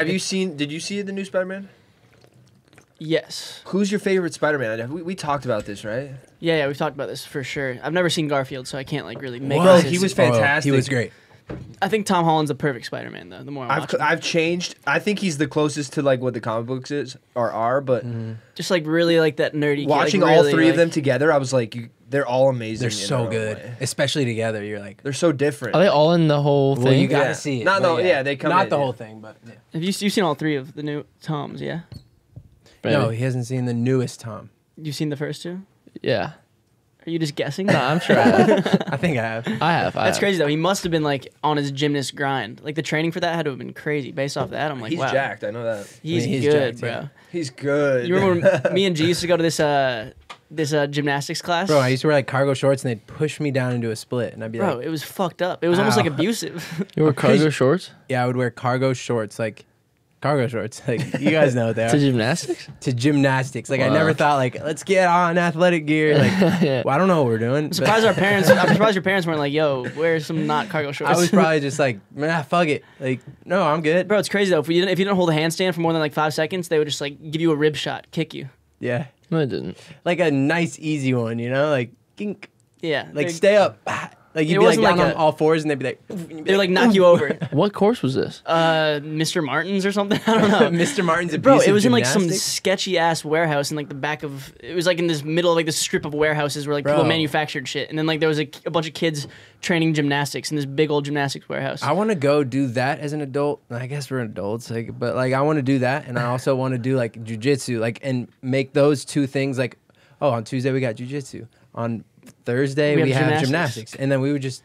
Have you seen? Did you see the new Spider-Man? Yes. Who's your favorite Spider-Man? We, we talked about this, right? Yeah, yeah, we've talked about this for sure. I've never seen Garfield, so I can't like really make. Bro, he was fantastic. Oh, he was great. I think Tom Holland's the perfect Spider-Man, though. The more I I've watch him. I've changed. I think he's the closest to like what the comic books is or are, but mm-hmm. just like really like that nerdy. kid, like, watching all really, three of them together, I was like, you, they're all amazing. They're so good, way. especially together. You're like, They're so different. Are they all in the whole thing? well, you gotta Yeah. see it. Not but the- yeah, they come not in, the yeah. whole thing, but yeah. Have you you've seen all three of the new Toms? Yeah, Maybe. no, he hasn't seen the newest Tom. you've seen the first two. Yeah. Are you just guessing? Nah, I'm sure I have. I think I have. I have. I That's have. crazy though. He must have been like on his gymnast grind. Like the training for that had to have been crazy. Based off that, I'm like, he's wow, jacked. I know that. he's, I mean, he's good, jacked, bro. yeah. He's good. You remember when me and G used to go to this uh this uh gymnastics class? Bro, I used to wear like cargo shorts and they'd push me down into a split, and I'd be like Bro, like, it was fucked up. It was almost Ow. like abusive. You were cargo shorts yeah, I would wear cargo shorts, like cargo shorts. Like you guys know what they to gymnastics? to gymnastics. Like I never thought like let's get on athletic gear. Like yeah. well, I don't know what we're doing. I'm surprised our parents. I'm surprised your parents weren't like, "Yo, wear some not cargo shorts." I was probably just like, nah, fuck it. Like no, I'm good. Bro, it's crazy though. If you didn't, if you didn't hold a handstand for more than like five seconds, they would just like give you a rib shot, kick you. Yeah, No, I didn't. like a nice easy one, you know, like gink. Yeah, like they- stay up. Like It you'd be like wasn't down like on a- all fours, and they'd be like, and you'd be They like knock you over. What course was this? Uh, Mr. Martin's or something. I don't know. Mr. Martin's Bro, it was in like some sketchy ass warehouse in like the back of. It was like in this middle of like this strip of warehouses where like people manufactured shit, and then like there was a, a bunch of kids training gymnastics in this big old gymnastics warehouse. I want to go do that as an adult. I guess we're adults, like, but like I want to do that, and I also want to do like jujitsu, like, and make those two things like, oh, on Tuesday we got jujitsu, on Thursday We we, have have, gymnastics. gymnastics. and then we would just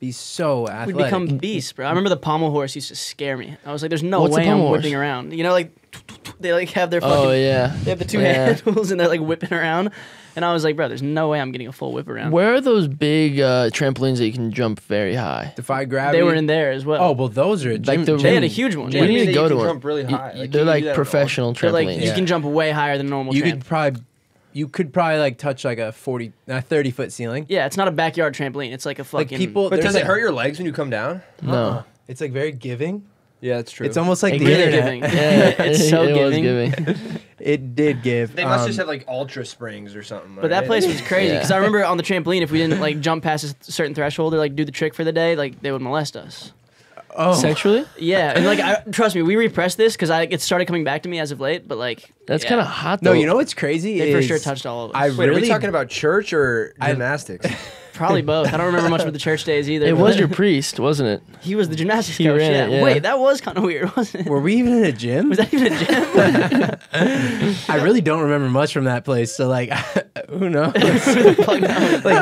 be so athletic. We'd become beasts, bro. I remember the pommel horse used to scare me. I was like, "There's no What's way I'm pommel whipping horse? around." You know, like they like have their fucking. Oh yeah. They have the two Yeah. handles and they're like whipping around, and I was like, "Bro, there's no way I'm getting a full whip around." Where are those big uh, trampolines that you can jump very high? defy gravity. They were in there as well. Oh well, those are gym, Like the- they had a huge one. We Yeah. need to go to can one. jump really Y- high? Like, they're can you do like that at all? professional They're like trampolines. you can jump way higher than normal You tramp. could probably, you could probably like touch like a forty, a thirty foot ceiling. Yeah, it's not a backyard trampoline. It's like a fucking. Like fucking. people, But does it hurt your legs when you come down? no. It's like very giving. Yeah, that's true. It's almost like It the really internet. giving. Yeah, It's so it giving. giving. It did give. They must um, just have like ultra springs or something. But that place was crazy Yeah. because I remember on the trampoline, if we didn't like jump past a certain threshold or like do the trick for the day, like they would molest us. Oh, Sexually? Yeah, and like I, trust me, we repressed this because I it started coming back to me as of late. But like That's yeah, kind of hot no, though. you know what's crazy? They for sure touched all of us. I Wait, are we talking about church or I- gymnastics? Probably both. I don't remember much about the church days either. It was your priest, wasn't it? He was the gymnastics He coach. ran Yeah. it, yeah. Wait, that was kind of weird, wasn't it? Were we even in a gym? Was that even a gym? I really don't remember much from that place. So like, who knows? Like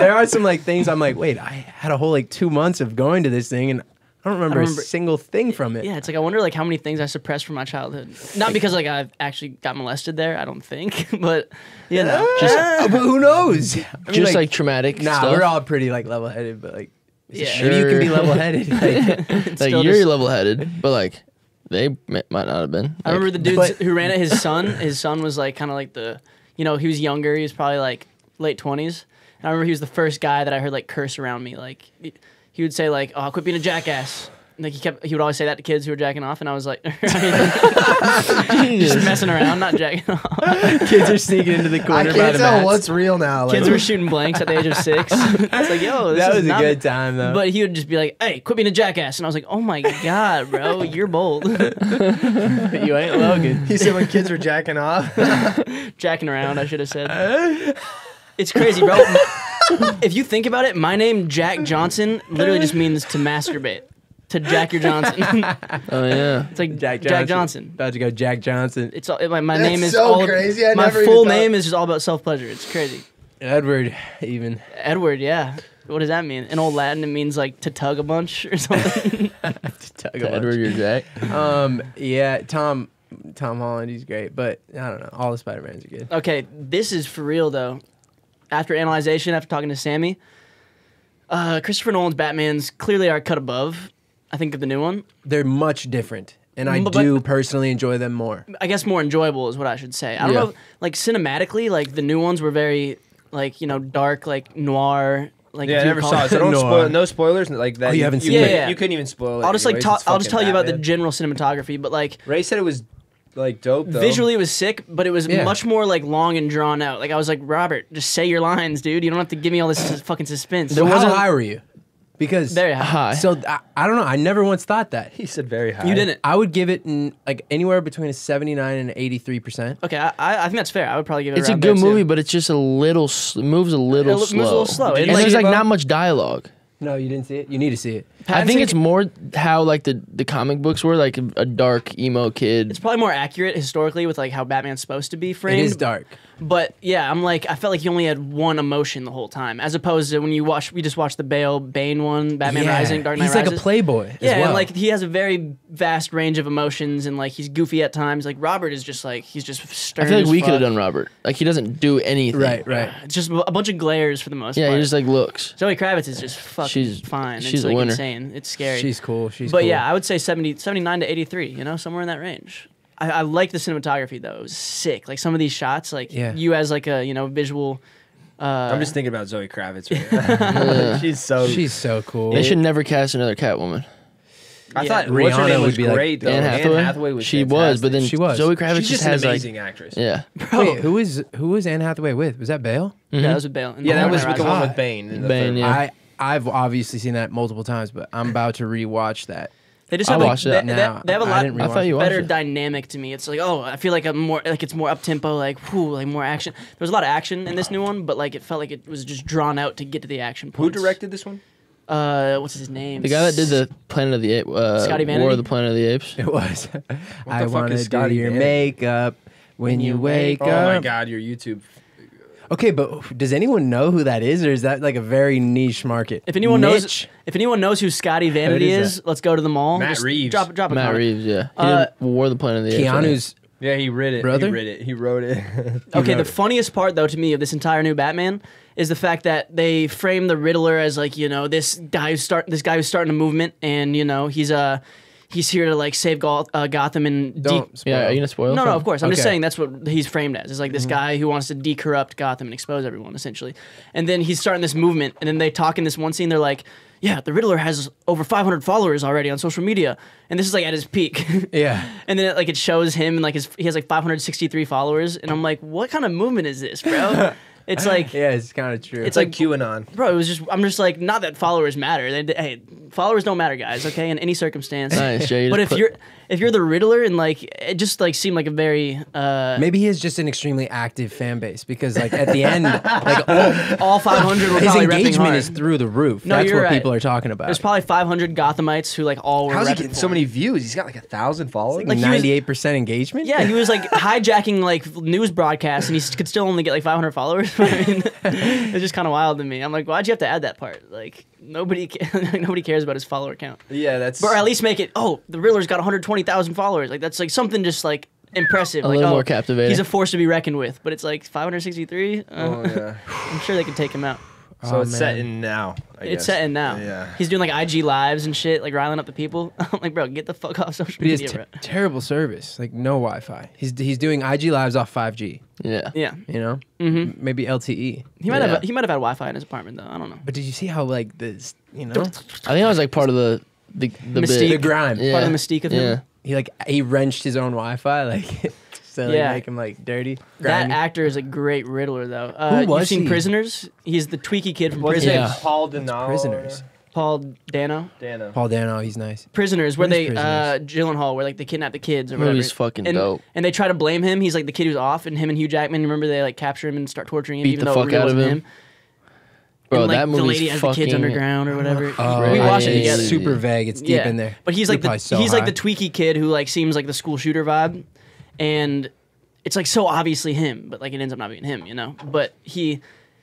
there are some like things I'm like, wait, I had a whole like two months of going to this thing and I don't remember, remember- a single thing from it. Yeah, it's like I wonder like how many things I suppressed from my childhood. Not because like I've actually got molested there. I don't think, but you know, Just, uh, but who knows? I mean, Just like, traumatic nah, stuff. we're all pretty like level headed, but like Yeah. maybe you can be level headed. Like, like you're just- level-headed, but like they m- might not have been. I remember the dude But- who ran it. His son, his son was like kind of like the, you know, he was younger. He was probably like late twenties. I remember he was the first guy that I heard like curse around me. Like he, he would say like, "Oh, quit being a jackass." Like he kept, he would always say that to kids who were jacking off, and I was like, just messing around, not jacking off. kids are sneaking into the corner by can't the tell mats. what's real now. Kids were shooting blanks at the age of six. it's like, yo, this that is was a not- good time though. But he would just be like, "Hey, quit being a jackass," and I was like, "Oh my god, bro, you're bold." you ain't Logan. He said when kids were jacking off. jacking around, I should have said. It's crazy, bro. if you think about it, my name Jack Johnson literally just means to masturbate. To Jack your Johnson. Oh yeah. it's like Jack Johnson. Jack Johnson. About to go Jack Johnson. It's all, my, my That's name is so all crazy. I my never even full thought- name is just all about self pleasure. It's crazy. Edward even. Edward, yeah. What does that mean? In old Latin, it means like to tug a bunch or something. Tug To of Edward, you're Jack. Um, yeah, Tom, Tom Holland, he's great, but I don't know. All the Spider Mans are good. Okay, this is for real though. After analyzation, after talking to Sammy, uh, Christopher Nolan's Batman's clearly are cut above. I think of the new one. They're much different, and I But- but- do personally enjoy them more. I guess more enjoyable is what I should say. I don't Yeah. know, like cinematically, like the new ones were very like you know dark, like noir, Like Yeah, I never saw it. So don't No, spoil. No spoilers like that. Oh, you haven't seen it? couldn't- Yeah. You couldn't even spoil it. I'll just like anyways. talk. It's I'll just tell fucking you about the general cinematography, but like Ray said it was like dope. Though. visually it was sick, but it was Yeah. much more like long and drawn out. Like I was like, Robert, just say your lines, dude. You don't have to give me all this fucking suspense. So how wasn't- high were you? Because Very high. Hi. So I, I don't know. I never once thought that. he said very high. You didn't. I would give it mm, like anywhere between a 79 and 83 percent. Okay, I, I I think that's fair. I would probably give it. It's a good there, movie, too. but it's just a little moves a little It moves a little slow. Did And you And see there's like not much dialogue. No, you didn't see it. You need to see it. I think it's more how like the the comic books were like a, a dark emo kid. It's probably more accurate historically with like how Batman's supposed to be It framed. It is dark. But yeah, I'm like I felt like he only had one emotion the whole time, as opposed to when you watch we just watched the Bale Bane one, Batman Yeah. Rising, Dark Knight He's like a playboy. as yeah, well. and like he has a very vast range of emotions, and like he's goofy at times. Like Robert is just like he's just stern. I feel like as we could have done Robert. Like he doesn't do anything. right, right. It's just a bunch of glares for the most Yeah, part. he just like looks. Zoe Kravitz is just fucking She's- fine. she's it's a like winner. insane. It's scary. She's cool. She's but cool. yeah, I would say 70, 79 to 83, you know, somewhere in that range. I, I like the cinematography though. It was sick. Like some of these shots, like Yeah. you as like a, you know, visual uh I'm just thinking about Zoe Kravitz. Right now. She's so. she's so cool. They should never cast another Catwoman. I Yeah. thought what's her Rihanna name would was be like- great though. Anne Hathaway. was. she was, but then She was. Zoe Kravitz she's just just an has like amazing actress. yeah. bro. Wait, who is who was Anne Hathaway with? Was that Bale? Yeah, that was with Bale. Yeah, that was with the one with Bane. Bane, yeah. I I've obviously seen that multiple times, but I'm about to rewatch that. They just I have like, watched they, that they- now. they have a I lot didn't I thought you better it. dynamic to me. It's like, oh, I feel like I'm more like it's more up tempo, like whoo, like more action. There was a lot of action in this new one, but like it felt like it was just drawn out to get to the action Who points. directed this one? Uh, what's his name? The guy that did the Planet of the Apes, uh, Scotty War of the Planet of the Apes. It was. I fuck want is to do your Vanity? makeup when you wake Oh up. my God, your YouTube. Okay, but does anyone know who that is, or is that like a very niche market? If anyone knows, if anyone knows who Scotty Vanity is is, let's go to the mall. Matt Just Reeves. Drop, drop a Matt comment. Reeves, yeah. He Uh, did War of the Planet of the Apes. I think. Keanu's. Yeah, he wrote it. Brother? He wrote it. He wrote it. Okay, wrote the it. funniest part though to me of this entire new Batman is the fact that they frame the Riddler as like you know this guy who's start this guy who's starting a movement and you know he's uh he's here to like save Goth- uh, Gotham and de- Don't. Spoil. Yeah, are you gonna spoil? no, no, of course. I'm just saying that's what he's framed as. It's like this guy who wants to decorrupt Gotham and expose everyone, essentially. And then he's starting this movement, and then they talk in this one scene. They're like, "Yeah, the Riddler has over 500 followers already on social media, and this is like at his peak." Yeah. and then it, like it shows him and like his he has like 563 followers, and I'm like, "What kind of movement is this, bro?" it's like. Yeah, it's kind of true. It's It's like like- QAnon. Bro, it was just. I'm just like, not that followers matter. They, hey, followers don't matter, guys. Okay, in any circumstance. Nice, Jay. But if put- you're if you're the Riddler and like it just like seemed like a very uh Maybe he is just an extremely active fan base because, like, at the end, like, all, all 500 were his probably engagement is through the roof. No, That's you're what right. people are talking about. There's probably 500 Gothamites who like all were. How's he getting so many views? He's got like a thousand followers. Like, he was- ninety-eight percent engagement. Yeah, he was like hijacking like news broadcasts, and he could still only get like 500 followers. I mean, it's just kind of wild to me. I'm like, why'd you have to add that part? Like nobody, ca- nobody cares about his follower count, yeah, that's. or at least make it. Oh, the Riddler's got 120,000 followers. Like that's like something just like impressive. A like, little oh, more captivating. He's a force to be reckoned with. But it's like 563. Uh, Oh yeah. I'm sure they can take him out. So Oh, it's set in now. I It's guess. set in now. Yeah. He's doing like IG lives and shit, like riling up the people. I'm like, bro, get the fuck off social But he has media, bro. terrible service, like no Wi-Fi. He's he's doing IG lives off 5G. yeah. Yeah. You know, Mm-hmm. maybe LTE. He might Yeah. have he might have had Wi-Fi in his apartment though. I don't know. But did you see how like this? You know, I think I was like part of the the, the Mystique. the grime. Yeah. Part of the mystique of him. Yeah. He like he wrenched his own Wi-Fi, like so like, Yeah. make him like dirty. That actor is a great Riddler though. Uh, was you've seen he? Prisoners? He's the tweaky kid from What's his Prisoners. name? Yeah. Paul Dano. Prisoners. Paul Dano. Dano. Paul Dano, he's nice. Prisoners, where What is they uh Gyllenhaal, where like they kidnap the kids or whatever. Movie's fucking and, dope. and they try to blame him. He's like the kid who's off, and him and Hugh Jackman. Remember they like capture him and start torturing him, Beat even the though fuck it really out of wasn't him. him. Bro, and, like, that the movie's lady has the kids underground or whatever. Oh, we I- watched it it's together. Super vague. It's deep yeah. in there. But he's We're like the so he's like the tweaky kid who like seems like the school shooter vibe, and it's like so obviously him, but like it ends up not being him, you know. But he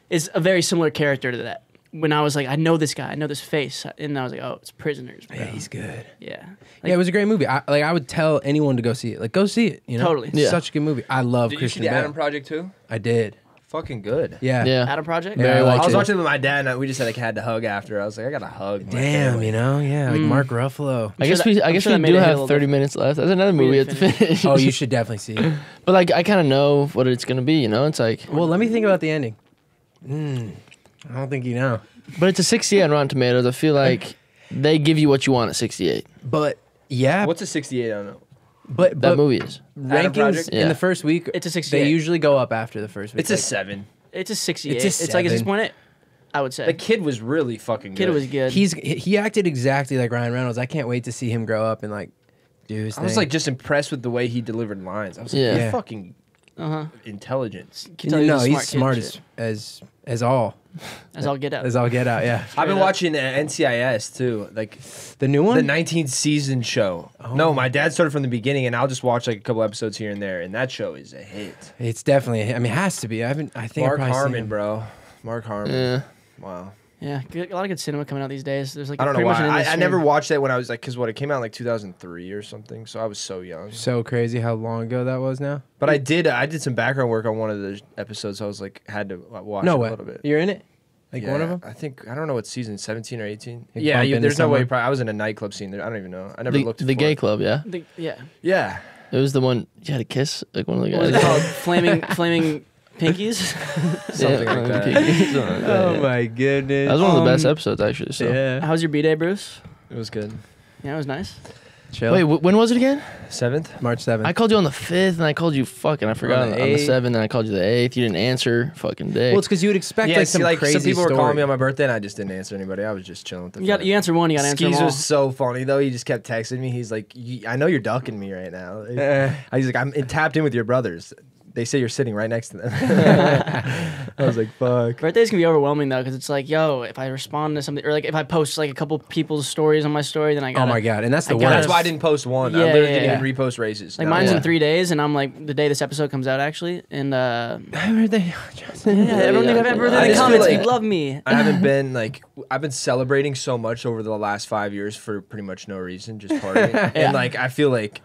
is a very similar character to that. When I was like, I know this guy, I know this face, and I was like, oh, it's Prisoners, bro. Yeah, he's good. Yeah. yeah, it was a great movie. I, like I would tell anyone to go see it. Like go see it. You know, Totally. It's Yeah. such a good movie. I love Did you see Christian the Bale. Adam Project too? I did. Fucking good. Yeah. Yeah. Adam Project. Yeah, I Very liked I was it. watching it with my dad, and we just like had to hug after. I was like, I gotta hug. my Damn, family. you know, yeah, like Mm. Mark Ruffalo. I guess sure that- we I I'm guess sure that we made do it hit a have little 30 different. minutes left. That's another movie we have to didn't finish. Oh, you should definitely see it. but like I kind of know what it's gonna be. You know, it's like Well, let me think about the ending. Mm. I don't think you know. But it's a 68 on Rotten Tomatoes. I feel like they give you what you want at 68. But yeah, What's a 68 on it? But That but movie is. rankings Project? in Yeah. the first week. It's a 68. They usually go up after the first week. It's a Like, seven. It's a 68. It's It's, a like a seven. 6.8. I would say. The kid was really fucking good. kid was good. He's he he acted exactly like Ryan Reynolds. I can't wait to see him grow up and like do his I was thing. like just impressed with the way he delivered lines. I was like, Yeah. yeah. Yeah. Fucking uh huh. intelligence. no, he's smart kid as shit. as as all as I'll get out. as I'll get out. Yeah, I've been up. watching uh, NCIS too, like the new one. the 19th season show. No, my dad started from the beginning, and I'll just watch like a couple episodes here and there, and that show is a hit. it's definitely. A hit. I mean, it has to be. I haven't. I think Mark I probably seen Harmon, bro. Mark Harmon. Yeah. Wow. Yeah, good, a lot of good cinema coming out these days. There's like I don't know why. I, I never watched that when I was like, because what it came out in like 2003 or something, so I was so young. So crazy how long ago that was now. But I did I did some background work on one of the episodes. So I was like had to watch no it way. a little bit. You're in it. Like one of them. I think I don't know what season, 17 or 18. Like yeah, you, there's no way. Probably, I was in a nightclub scene there. I don't even know. I never The, looked. the for gay club, yeah. The- yeah. Yeah. It was the one you had a kiss like one of the What was guys. it called? flaming, flaming pinkies. Something Yeah, like that. Something like that, Oh yeah. my goodness. That was one of the best Um, episodes actually. So. Yeah. How was your b day, Bruce? It was good. Yeah, it was nice. Chill. Wait, wh- when was it again? Seventh. March seventh. I called you on the fifth, and I called you fucking. I forgot On on the the, eighth. seventh, and I called you the eighth. You didn't answer. Fucking day. well, it's because you would expect yeah, like see, some like crazy some people story. were calling me on my birthday, and I just didn't answer anybody. I was just chilling with the. You got you answer one, you got to answer them all. was so funny though. He just kept texting me. He's like, "Y- "I know you're ducking me right now." Uh, I was like, "I'm tapped in with your brothers. They say you're sitting right next to them." I was like, "Fuck." Birthdays can be overwhelming though, because it's like, yo, if I respond to something, or like if I post like a couple people's stories on my story, then I got. oh my god, and that's the I worst. That's why I didn't post one. I Yeah, literally yeah, didn't yeah. even repost races. Like That mine's Yeah. in three days, and I'm like the day this episode comes out actually, and uh, Happy birthday, Justin. yeah, everyone yeah, think I've yeah. ever in the comments. like- love me. I haven't been like I've been celebrating so much over the last five years for pretty much no reason, just partying. Yeah. And like I feel like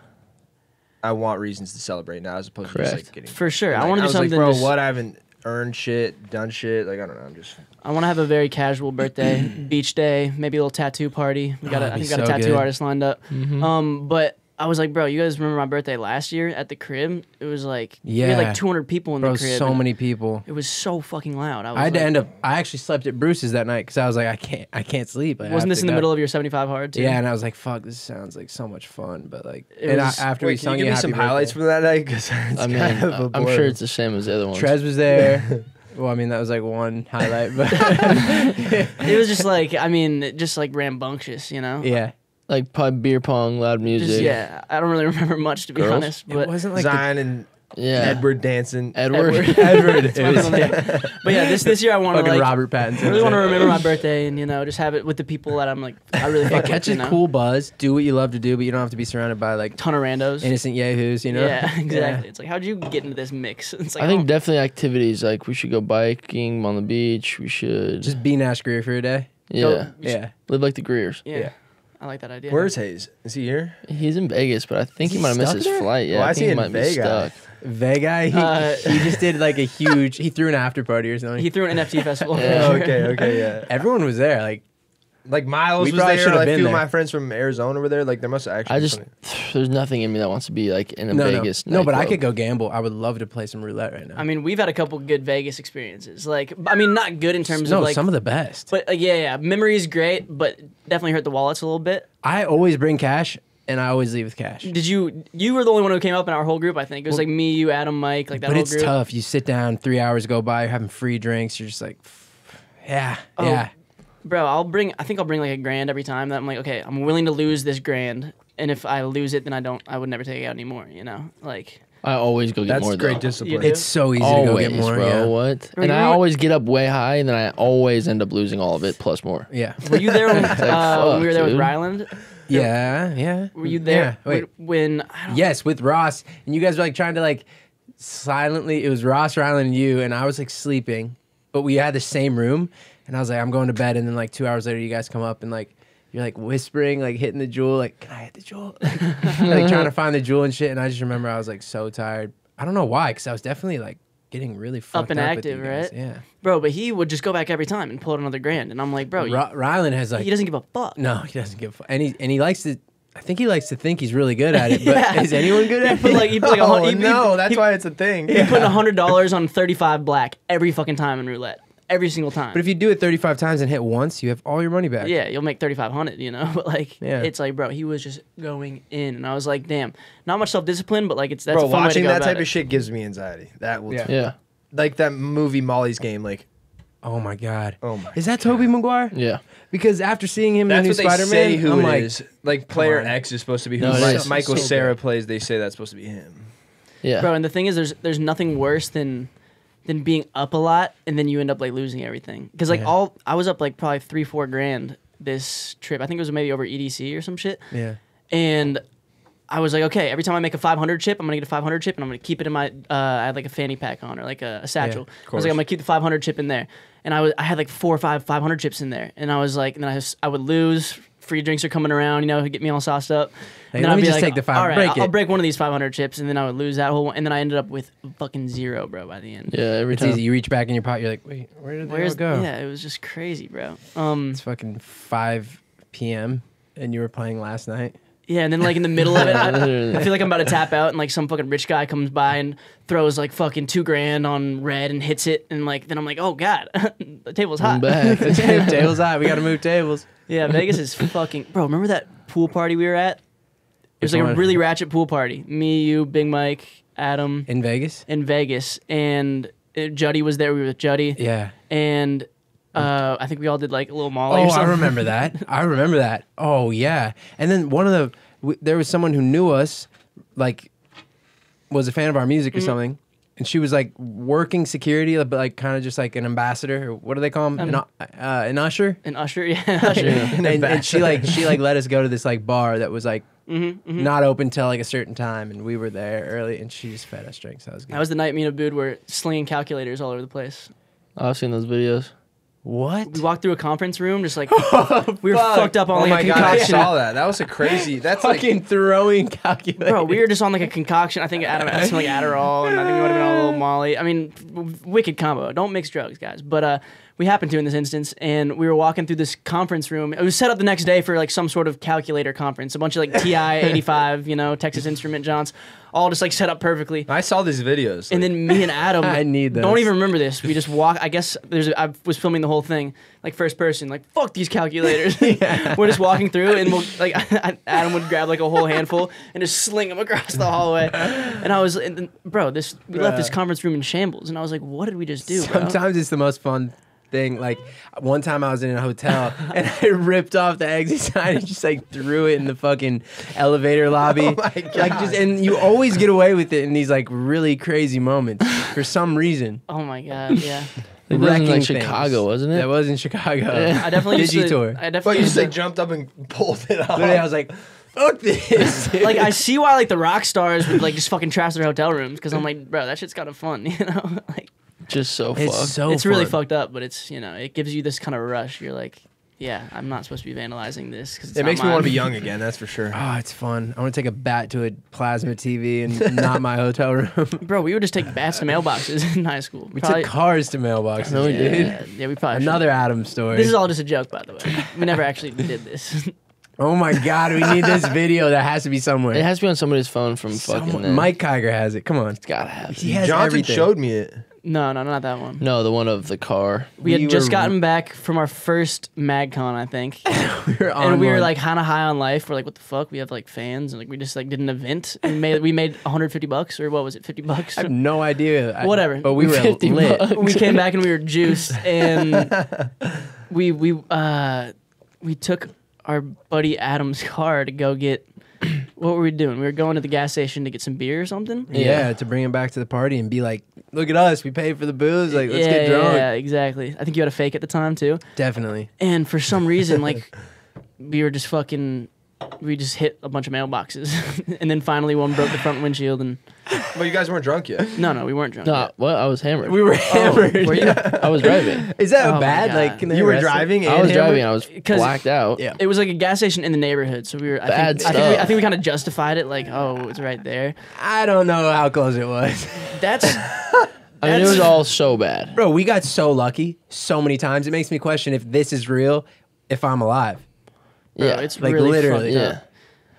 I want reasons to celebrate now as opposed to just like getting. For sure, I want to do something. Like, bro, just- what? I haven't earned shit, done shit. Like I don't know. I'm just. I want to have a very casual birthday, beach day, maybe a little tattoo party. We got, Oh, a, I think be got a tattoo good. artist lined up. Mhm. Um, but I was like, bro, you guys remember my birthday last year at the crib? It was like we had Yeah. like 200 people in Bro, the crib. so many people. It was so fucking loud. I was I had to end up. I actually slept at Bruce's that night because I was like, I can't, I can't sleep. I Wasn't this to in the go. middle of your 75 hard too? Yeah, and I was like, "Fuck, this sounds like so much fun." But like, It and I, was- after we Wait, can sung you give me some birthday- highlights from that night? Because I mean, I'm sure it's the same as the other ones. Trez was there. well, I mean, that was like one highlight, but It was just like, I mean, just like rambunctious, you know? yeah, like pub, beer pong, loud music. Just, yeah, I don't really remember much to be Girls? honest, it wasn't like the, Zion and yeah. Edward dancing. Edward. Edward. it my was middle name. but yeah, this this year I want to fucking like, Robert Pattinson. I really want to remember my birthday and you know just have it with the people that I'm like, I really Hey, fuck catch with, a you know? cool buzz. Do what you love to do, but you don't have to be surrounded by like ton of randos. innocent yahoos. You know? Yeah, exactly. It's like, how'd you get into this mix? It's like, I think oh, definitely activities like we should go biking on the beach. We should Just be Nash Grier for a day. yeah go- Yeah. live like the Griers. yeah, yeah. I like that idea. Where's Hayes? Is he here? He's in Vegas, but I think he he might have missed stuck his there? flight. Yeah, Why I is he think he in might be Vegas? stuck. Vega, he, Uh, he just did like a huge. He threw an after party or something. he threw an NFT festival? Yeah. Oh, okay, okay, yeah. Everyone was there. Like Like Miles We was probably there. should've Like a been few of there. my friends from Arizona were there. Like there must have actually. I been just something. there's nothing in me that wants to be like in a no, Vegas. no, no. But I nightclub. could go gamble. I would love to play some roulette right now. I mean, we've had a couple good Vegas experiences. Like, I mean, not good in terms no, of like, some of the best. but uh, yeah, yeah, memory is great, but definitely hurt the wallets a little bit. I always bring cash, and I always leave with cash. Did you? You were the only one who came up in our whole group. I think it was Well- like me, you, Adam, Mike, like that but whole it's group. tough. You sit down, three hours go by, you're having free drinks. You're just like, yeah, Oh, yeah. Bro, I'll bring. I think I'll bring like a grand every time. That I'm like, okay, I'm willing to lose this grand, and if I lose it, then I don't. I would never take it out anymore. You know, like I always go get That's more. great though. discipline. It's so easy always, to go get more. bro. Yeah. What? And I always get up way high, and then I always end up losing all of it plus more. yeah, were you there when, like, uh, when we were fuck, there with dude. Ryland? yeah, yeah. Were you there? Yeah, wait. When, when I don't, Yes, with Ross, and you guys were like trying to like silently. It was Ross, Rylan, and you, and I was like sleeping, but we had the same room, and I was like, I'm going to bed, and then like two hours later, you guys come up and like. You're like whispering, like hitting the Juul, like, can I hit the Juul? Like, like trying to find the Juul and shit. And I just remember I was like so tired. I don't know why, because I was definitely like getting really fucked and up active, right? Yeah. bro, but he would just go back every time and pull out another grand, and I'm like, bro, Ry- Rylan has like he doesn't give a fuck. no, he doesn't give a fuck. And he and he likes to. I think he likes to think he's really good at it. But Yeah. is anyone good at it? like he put like a oh hun- he, no, he, that's he, why it's a thing. he put a hundred dollars on thirty five black every fucking time in roulette. Every single time. But if you do it 35 times and hit once, you have all your money back. yeah, you'll make thirty five hundred, you know. But like, Yeah. it's like, bro, he was just going in, and I was like, damn, not much self discipline, but like, it's that's Bro, a fun way to watching go that about type it. of shit gives me anxiety. That will Yeah. Yeah. like that movie Molly's Game. Like, Oh my god. oh my. Is that Tobey Maguire? Yeah. Because after seeing him That's in the new Spider-Man, say who I'm it like, is. Like player. X is supposed to be who No, is. Michael So Cera good. plays. They say that's supposed to be him. Yeah. bro. And the thing is, there's there's nothing worse than than being up a lot and then you end up like losing everything. Because like Yeah. all I was up like probably three four grand this trip. I think it was maybe over EDC or some shit. yeah. and I was like, okay, every time I make a 500 chip, I'm gonna get a 500 chip, and I'm gonna keep it in my. Uh, I had like a fanny pack on or like a, a satchel. I was like, I'm gonna keep the 500 chip in there, and I was I had like four or five 500 chips in there, and I was like, and then I just, I would lose. Free drinks are coming around, you know, get me all sauced up. Hey, and then let I'd be just like, take the five- All right, break I'll, I'll it." break one of these 500 chips, and then I would lose that whole one, and then I ended up with fucking zero, bro, by the end. Yeah. Every It's time. easy. You reach back in your pocket, you're like, wait, where did they go? yeah? It was just crazy, bro. Um, It's fucking 5 p.m. and you were playing last night. Yeah, and then like in the middle of it, I, I feel like I'm about to tap out, and like some fucking rich guy comes by and throws like fucking two grand on red and hits it, and like then I'm like, oh god, the table's hot. Damn, tables out. We got to move tables. Yeah, Vegas is fucking bro. Remember that pool party we were at? It was like a really ratchet pool party. Me, you, Big Mike, Adam In Vegas? in Vegas, and uh, Juddy was there. We were with Juddy, Yeah. and uh, I think we all did like a little molly. Oh, I remember that. I remember that. Oh, yeah. And then one of the, w- there was someone who knew us, like, was a fan of our music Mm-hmm. or something. And she was like working security, but like kind of just like an ambassador. Or what do they call them? Um, an, uh, an usher. An usher, yeah, an usher. and, and she like she like let us go to this like bar that was like Mm-hmm, not open till like a certain time, and we were there early, and she just fed us drinks. That was good. That was the night me and Abood were slinging calculators all over the place. I've seen those videos. What? We walked through a conference room, just like we were fucked up on Oh like my a god, I concoction. saw that. That was a crazy. That's like Fucking throwing calculators. Bro, we were just on like a concoction. I think Adam had some like Adderall, and I think we might have been on a little Molly. I mean, w- wicked combo. Don't mix drugs, guys. But uh, we happened to in this instance, and we were walking through this conference room. It was set up the next day for like some sort of calculator conference. A bunch of like TI eighty five, you know, Texas Instrument Johns, all just like set up perfectly. I saw these videos. And like- then me and Adam, I need Don't even remember this. We just walk. I guess there's. A, I was filming the whole thing, like first person, like fuck these calculators. We're just walking through, and we'll like Adam would grab like a whole handful and just sling them across the hallway. And I was, and then, bro, this we left this conference room in shambles, and I was like, what did we just do? Bro? Sometimes it's the most fun thing. Like one time I was in a hotel and I ripped off the exit sign and just like threw it in the fucking elevator lobby. Oh my God. Like just and you always get away with it in these like really crazy moments for some reason. Oh my god, yeah. It was in Wrecking like things. Chicago, wasn't it? That was in Chicago. I definitely used to. Digitour. I but definitely you just to, like jumped up and pulled it off. Literally, I was like, "Fuck this!" like I see why like the rock stars would like just fucking trash their hotel rooms because I'm like, bro, that shit's kind of fun, you know? like Just so it's fucked. so it's really fun. fucked up, but it's you know it gives you this kind of rush. You're like, yeah, I'm not supposed to be vandalizing this because it makes me want to be young again. That's for sure. Oh, it's fun. I want to take a bat to a plasma TV and not my hotel room. Bro, we would just take bats to mailboxes in high school. We Probably- took cars to mailboxes. No, we yeah, did. yeah, we probably should. Another Adam story. This is all just a joke, by the way. We never actually did this. oh my god, we need this video. That has to be somewhere. It has to be on somebody's phone from fucking. Someone- uh, Mike Kiger has it. Come on. It's gotta have. it. He has Johnson everything. showed me it. No, no, not that one. No, the one of the car. We had We just were- gotten back from our first MagCon, I think, we were on and we were one. like kind of high on life. We're like, what the fuck? We have like fans, and like we just like did an event and made we made 150 bucks or what was it, 50 bucks? I have no idea. I- Whatever. but we were 50 lit. bucks. we came back and we were juiced and we we uh we took our buddy Adam's car to go get what were we doing? We were going to the gas station to get some beer or something. Yeah. Yeah. to bring him back to the party and be like, "Look at us, we paid for the booze. Like, let's yeah, get drunk." Yeah, yeah, exactly. I think you had a fake at the time too. Definitely. And for some reason, like we were just fucking we just hit a bunch of mailboxes. and then finally one broke the front windshield and But you guys weren't drunk yet. no no, we weren't drunk. No, yet. what? I was hammered. We were Oh, hammered. were you? I was driving. Is that Oh bad? Like, can they You were arrest him? driving. I and was hammered? driving. I was 'Cause- blacked out. Yeah. It was like a gas station in the neighborhood, so we were. I Bad think, I think, we, I think we kind of justified it, like, oh, it's right there. I don't know how close it was, That's I mean, it was all so bad. bro. We got so lucky so many times. It makes me question if this is real, if I'm alive. Bro, Yeah, it's like really literally. yeah. up.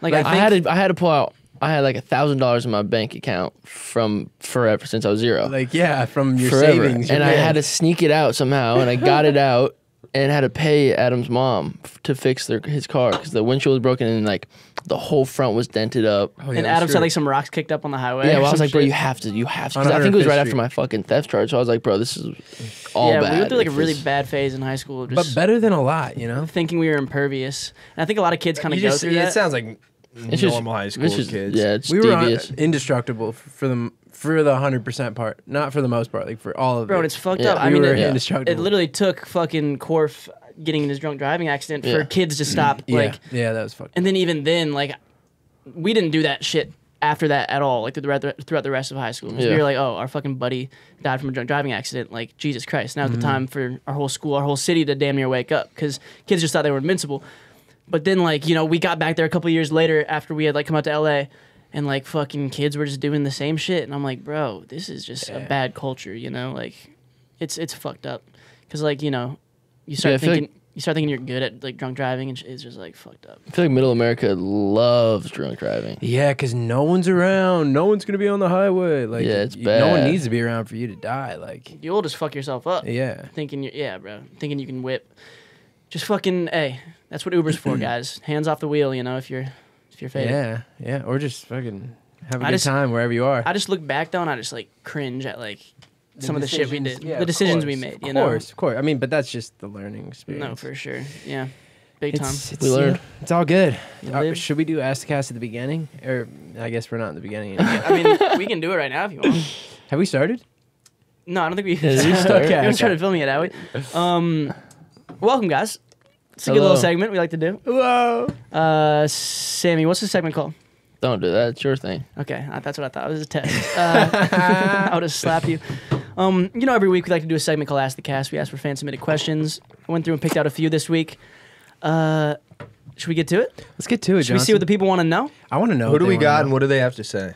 Like, Like, I I had to. I had to pull out I had like a thousand dollars in my bank account from forever since I was zero. Like yeah, from your forever. savings. and your I had to sneak it out somehow, and I got it out and had to pay Adam's mom f- to fix their his car because the windshield was broken and like the whole front was dented up. Oh, yeah, and that's Adam said true. like some rocks kicked up on the highway. yeah, or well, I was some like, bro, shit. you have to, you have to. On 'cause I think it was 105th right after Street. my fucking theft charge. So I was like, bro, this is all yeah, bad. we went through like a if really this- bad phase in high school, of but just better than a lot, you know. thinking we were impervious. And I think a lot of kids kind of You go just, through it that. sounds like It's just- normal high school it's just- kids. Yeah, it's we were on, devious. indestructible f- for the for the hundred percent part, not for the most part, like for all of Bro, it. it's fucked Yeah, up. I mean, were it, yeah. indestructible. it literally took fucking Corf getting in his drunk driving accident for kids to stop. yeah, Like, yeah, that was fucked. and then even then, like, we didn't do that shit after that at all. Like throughout the, throughout the rest of high school, we Yeah. were like, oh, our fucking buddy died from a drunk driving accident. Like, Jesus Christ! Now's Mm-hmm. the time for our whole school, our whole city to damn near wake up because kids just thought they were invincible. But then, like, you know, we got back there a couple years later after we had like come out to LA. And like fucking kids were just doing the same shit, and I'm like, bro, this is just a bad culture, you know? Like, it's it's fucked up, cause like you know, you start I feel thinking you start thinking you're good at like drunk driving, and sh- it's just like fucked up. I feel like Middle America loves drunk driving. Yeah, because no one's around. No one's gonna be on the highway. Like, Yeah, it's y- No one needs to be around for you to die. Like, You'll just fuck yourself up. yeah, Thinking you yeah, bro. Thinking you can whip. Just fucking hey. That's what Uber's for, guys. Hands off the wheel, you know, if you're if you're faded. yeah, yeah. Or just fucking have a I good just- time wherever you are. I just look back though and I just like cringe at like The some of the shit we decisions- did. yeah, the of decisions we course, made, You know. Of you course, of course. I mean, but that's just the learning experience. No, for sure. Yeah. Big time. It's, it's, We learned. yeah, it's all good. You Uh, live- should we do Ask the Cast at the beginning? Or I guess we're not in the beginning. anymore. I mean, we can do it right now if you want. have we started? No, I don't think we. Yeah, you start. we haven't Okay, started filming it, have we? Um, welcome, guys. It's a good Hello. little segment we like to do. Whoa. Uh, Sammy, what's the segment called? Don't do that. It's your thing. Okay, uh, that's what I thought. It was a test. Uh, I'll just slap you. Um, you know, every week we like to do a segment called Ask the Cast. We ask for fan submitted questions. I went through and picked out a few this week. Uh, should we get to it? Let's get to it, Should we see what the people want to know? I want to know. Who what do they we wanna got know. and what do they have to say?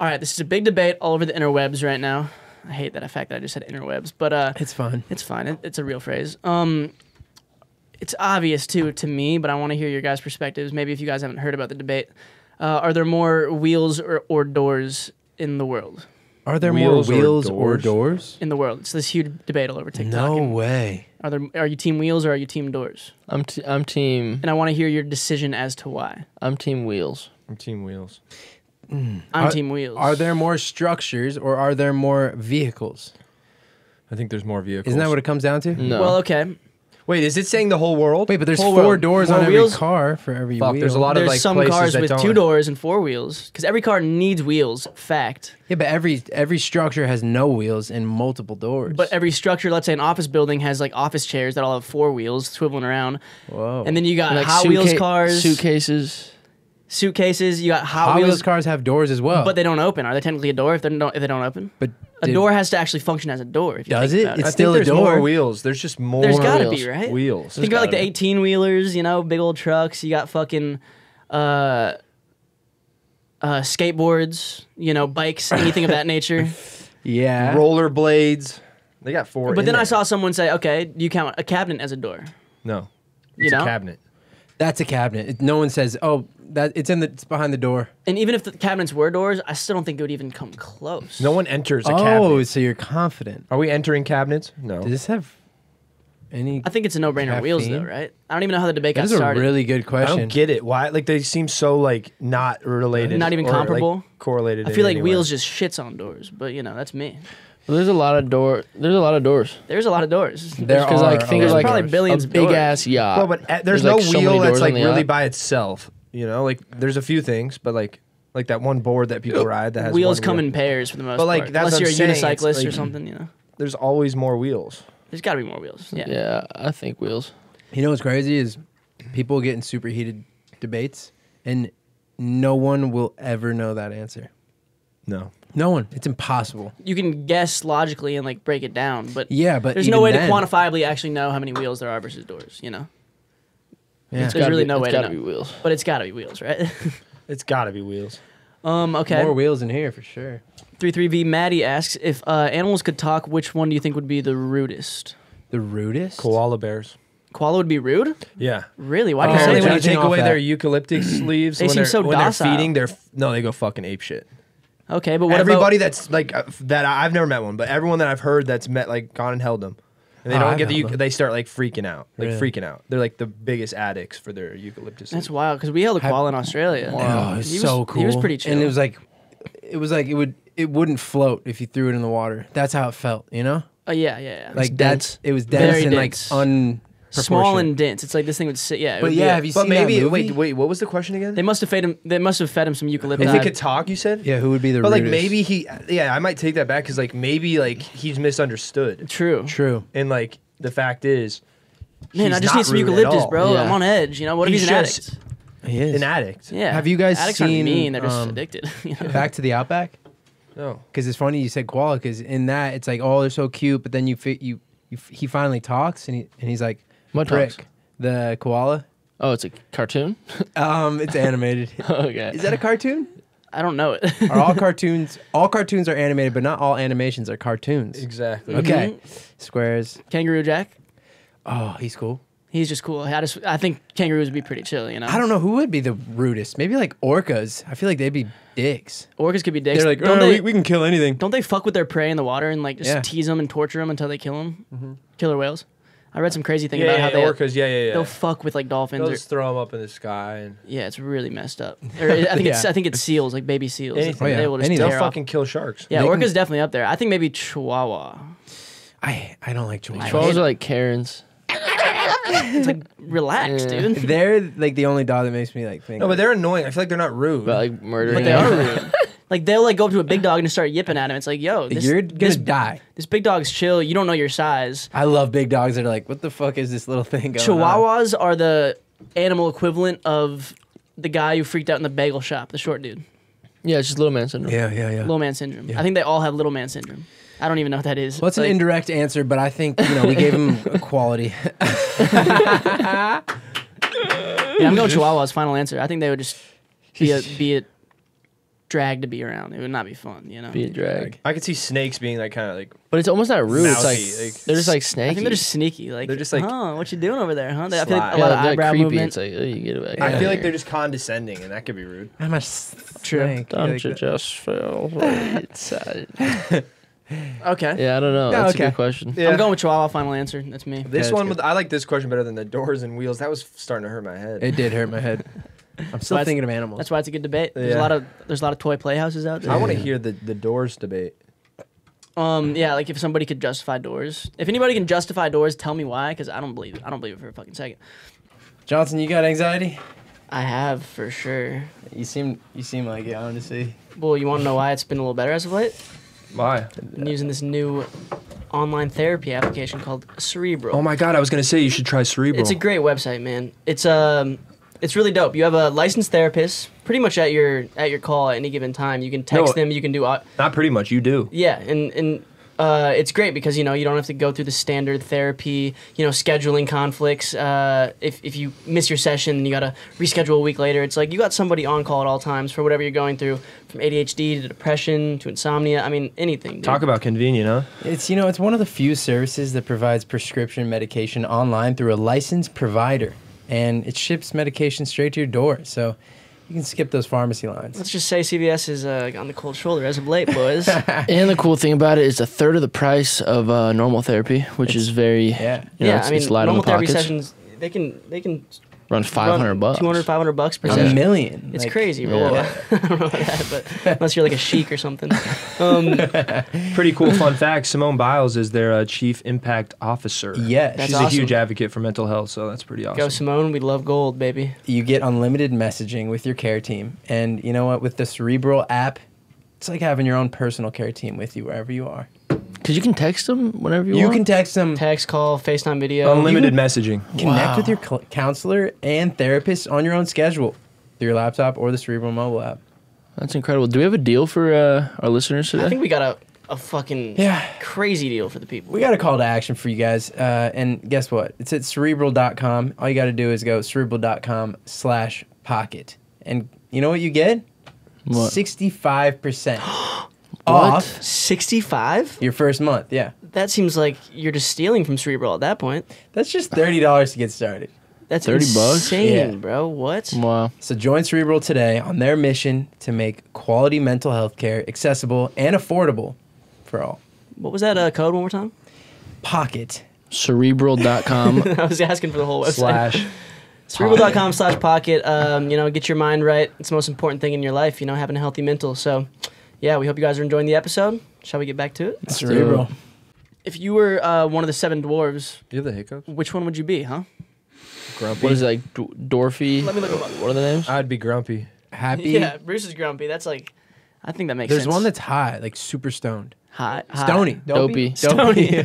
All right, this is a big debate all over the interwebs right now. I hate that fact that I just said interwebs, but uh, It's fine. It's fine. It, it's a real phrase. Um, it's obvious too to me, but I want to hear your guys' perspectives. Maybe if you guys haven't heard about the debate, uh, are there more wheels or, or doors in the world? Are there Wheels or more wheels or doors? doors? In the world, it's this huge debate all over TikTok. No And way. Are there? Are you team wheels or are you team doors? I'm t- I'm team And I want to hear your decision as to why. I'm team wheels. I'm Team Wheels. I'm Are- team wheels. Are there more structures or are there more vehicles? I think there's more vehicles. Isn't that what it comes down to? No. Well, okay. Wait, is it saying the whole world? Wait, but there's Whole four world. doors More on every car for every Fuck, wheel. there's a lot of There's like some places cars that with don't- two doors and four wheels because every car needs wheels. Fact. Yeah, but every every structure has no wheels and multiple doors. But every structure, let's say an office building, has like office chairs that all have four wheels swiveling around. whoa. And then you got like Hot Wheels suitca- cars, suitcases. Suitcases. You got Hot, Hot Wheels, Wheels cars have doors as well. but they don't open. Are they technically a door if they don't if they don't open? but A did- door has to actually function as a door. If you Does think it? about It's I still a think there's door. more wheels. There's just more There's got to wheels. be right. wheels. Think about like the 18 wheelers. You know, big old trucks. You got fucking. Uh, uh, skateboards, you know, bikes, anything of that nature. yeah. Rollerblades. They got four. But in then I there. saw someone say, "Okay, you count a cabinet as a door?" no. You It's know? a cabinet. That's a cabinet. It- no one says, "Oh, that it's in the it's behind the door." And even if the cabinets were doors, I still don't think it would even come close. No one enters a cabinet. oh, cabinet. so you're confident. Are we entering cabinets? No. Does this have any? I think it's a no-brainer wheels, though, Caffeine? right? I don't even know how the debate That got is a started. really good I question. don't get it. Why? Like they seem so like not related. Not even or, like, comparable? correlated. I in feel like any way. wheels just shits on doors, but you know that's me. Well, there's a lot of door. There's a lot of doors. There's a lot of doors. There Because are like a think lot of of like probably billions a of big doors. ass yacht. Well, but uh, there's, There's, no like, so many wheel doors that's on like the really yacht. by itself. You know, like there's a few things, but like like that one board that people ride that has Wheels come wheel. in pairs for the most But, like, part. Unless you're a saying, it's unicyclist or something, you know. There's always more wheels. There's got to be more wheels. Yeah. yeah, I think wheels. You know what's crazy is people get in super heated debates, and no one will ever know that answer. No. No one. It's impossible. You can guess logically and like break it down, but Yeah, but there's no way then- to quantifiably actually know how many wheels there are versus doors. You know. Yeah. There's really be- no way to gotta know. be wheels. But it's got to be wheels, right? It's got to be wheels. um. Okay. More wheels in here for sure. Three three V Maddie asks if uh, animals could talk, which one do you think would be the rudest? The rudest. Koala bears. Koala would be rude. Yeah. Really? Why do you Apparently, say when you take away off their eucalyptus leaves, They when seem they're, so when docile. they're feeding, they're f- no, they go fucking ape shit. Okay, but what Everybody about? that's like uh, that, I've never met one, but everyone that I've heard that's met like gone and held them, and they Oh, don't I've get the, held euc- them. they start like freaking out, like Really? freaking out. They're like the biggest addicts for their eucalyptus. That's leaves. wild because we held a Have- koala in Australia. Oh, it was He was- so cool. he was pretty chill. And it was like, it was like it would it wouldn't float if you threw it in the water. That's how it felt, you know. Oh yeah, yeah, yeah. Like dense. that's it was dense Very and dense. like un. Small and dense. It's like this thing would sit. Yeah, But yeah, a- have you But seen maybe that movie? wait, wait. What was the question again? they must have fed him. They must have fed him some eucalyptus. if it could talk, you said. yeah, who would be the But like maybe he, yeah, I might take that back because like maybe like he's misunderstood, True. true. and like the fact is, Man, he's I just not need some eucalyptus, bro. Yeah. I'm on edge. You know, what if He's he's, an just- addict? He is An addict. Yeah. Have you guys addicts aren't seen, mean? They're just um, addicted. you know? Back to the Outback No. because it's funny you said koala because in that it's like oh they're so cute, but then you fi- you, you he finally talks and he and he's like What prick talks? the koala. Oh, it's a cartoon. Um, it's animated. okay. is that a cartoon? I don't know it. Are all cartoons all cartoons are animated, but not all animations are cartoons. Exactly. Okay, squares. Kangaroo Jack. Oh, he's cool. He's just cool. I just I think kangaroos would be pretty chill. You know. I don't know who would be the rudest. Maybe like orcas. I feel like they'd be dicks. Orcas could be dicks. They're like, don't "Oh, they? we, we can kill anything. don't they fuck with their prey in the water and like just Yeah. tease them and torture them until they kill them? Killer whales. I read some crazy thing Yeah, about yeah, how they orcas. Yeah, yeah, yeah. they'll fuck with like dolphins. They'll Or, just throw them up in the sky and yeah, it's really messed up. Or I think it's I think it's seals, like baby seals. Anything. Oh, yeah. They will just Anything. they'll off. fucking kill sharks. Yeah, They orca's can- definitely up there. I think maybe Chihuahua. I I don't like chihuahuas. Chihuahuas are like Karens. It's like relax, Yeah. dude. They're like the only dog that makes me like think. No, but they're annoying. I feel like they're not rude. But like murdering. But they them. are rude. Like they'll like go up to a big dog and just start yipping at him. It's like, yo, this, you're gonna this, die. this big dog's chill. You don't know your size. I love big dogs that are like, what the fuck is this little thing going on? Chihuahuas are the animal equivalent of the guy who freaked out in the bagel shop, the short dude. Yeah, it's just little man syndrome. Yeah, yeah, yeah. Little man syndrome. Yeah. I think they all have little man syndrome. I don't even know what that is. Well, it's an indirect answer, but I think you know we gave him a quality. yeah, I'm going Chihuahuas. Final answer. I think they would just be a, be a drag to be around. It would not be fun, you know. Be a drag. I could see snakes being like kind of like But it's almost not rude. It's like, Mousy, like- they're just like I think they're just sneaky. Like They're just like- huh, what you doing over there, huh? They, I feel like Sly. a yeah, lot of eyebrow creepy. movement. It's like, oh, you get it back. I out feel like they're just condescending, and that could be rude. I'm a s- True. snake. Don't Like you that. just feel right inside? Okay. Yeah, I don't know. Yeah, That's a okay. good question. Yeah. I'm going with Chihuahua. Final answer. That's me. This that's one, good. with, I like this question better than the doors and wheels. That was starting to hurt my head. It did hurt my head. I'm still That's- thinking of animals. That's why it's a good debate. There's a lot of there's a lot of toy playhouses out there. I want to hear the, the doors debate. Um, yeah, like if somebody could justify doors. If anybody can justify doors, tell me why, because I don't believe it. I don't believe it for a fucking second. Johnson, you got anxiety? I have for sure. You seem you seem like it, honestly. Well, you want to know why it's been a little better as of late? Why? I'm using this new online therapy application called Cerebral. Oh my god, I was gonna say you should try Cerebral. It's a great website, man. It's um, it's really dope. You have a licensed therapist, pretty much at your at your call at any given time. You can text No. them. You can do. au- Not pretty much. You do. Yeah, and and uh, it's great because you know you don't have to go through the standard therapy, you know, scheduling conflicts. Uh, if if you miss your session, you gotta reschedule a week later. It's like you got somebody on call at all times for whatever you're going through, from ADHD to depression to insomnia. I mean, anything. dude. Talk about convenient, huh? It's you know it's one of the few services that provides prescription medication online through a licensed provider, and it ships medication straight to your door. So you can skip those pharmacy lines. Let's just say CVS is uh, on the cold shoulder as of late, boys. And the cool thing about it is a third of the price of uh, normal therapy, which is very Yeah. You know, yeah, it's, I mean, it's light normal the therapy pockets. sessions they can they can Run five hundred bucks. 200 500 bucks per A million. It's Like, crazy, bro. Yeah. I don't know about that, but unless you're like a sheik or something. Um, Pretty cool fun fact. Simone Biles is their uh, chief impact officer. Yes. That's She's awesome. a huge advocate for mental health, so that's pretty awesome. Go Simone, we love gold, baby. You get unlimited messaging with your care team, and you know what? With the Cerebral app, it's like having your own personal care team with you wherever you are. Because you can text them whenever you, You want. You can text them, Text, call, FaceTime video. Unlimited messaging. connect Wow. with your cl- counselor and therapist on your own schedule through your laptop or the Cerebral mobile app. That's incredible. Do we have a deal for uh, our listeners today? I think we got a, a fucking Yeah. crazy deal for the people. We got a call to action for you guys. Uh, and guess what? It's at cerebral.com. All you got to do is go cerebral.com slash pocket. And you know what you get? What? 65% What? off 65? your first month. Yeah. that seems like you're just stealing from Cerebral at that point. That's just thirty dollars to get started. That's 30 bucks? insane, Yeah. bro. What? Wow. So join Cerebral today on their mission to make quality mental health care accessible and affordable for all. What was that uh, code one more time? Pocket Cerebral.com. I was asking for the whole website. Slash. Cerebral.com slash pocket. Um, you know, get your mind right. It's the most important thing in your life, you know, having a healthy mental. So, yeah, we hope you guys are enjoying the episode. Shall we get back to it? Cerebral. If you were uh, one of the seven dwarves, You have the hiccups? which one would you be, huh? Grumpy. what is it like? D- Dorothy? Let me look 'em up. What are the names? I'd be grumpy. Happy. Yeah, Bruce is grumpy. That's like, I think that makes There's sense. one that's high, like super stoned. high, high. Stony. Dopey. Stony.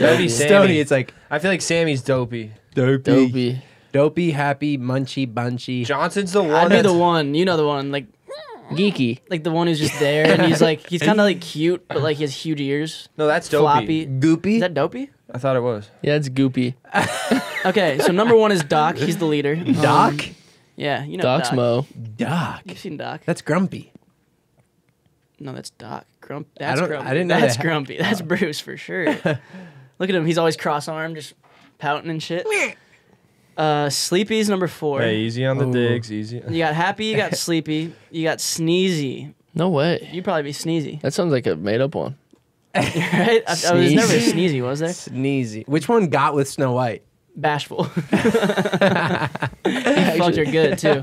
Dopey Stony. It's like I feel like Sammy's dopey. dopey. Dopey. Dopey, happy, munchy, bunchy. Johnson's the one. I'd be the one. You know the one, like Geeky. like the one who's just there, and he's like he's kind of like cute, but like he has huge ears, No, that's dopey. floppy. Goopy. Is that dopey? I thought it was. Yeah, it's Goopy. Okay, so number one is Doc. He's the leader. Um, Doc. yeah, you know Doc's Doc. Mo. Doc. You've seen Doc? That's grumpy. No, that's Doc. Grump. That's don't- grumpy. I didn't know That's that. grumpy. That's Bruce for sure. Look at him. He's always cross-armed, just pouting and shit. Uh, Sleepy's number four. Hey, easy on the Ooh. digs, easy. You got Happy. You got Sleepy. You got Sneezy. No way. You'd probably be Sneezy, That sounds like a made up one. right? I, I was never a Sneezy, was there? Sneezy. Which one got with Snow White? Bashful. he fucked her good too.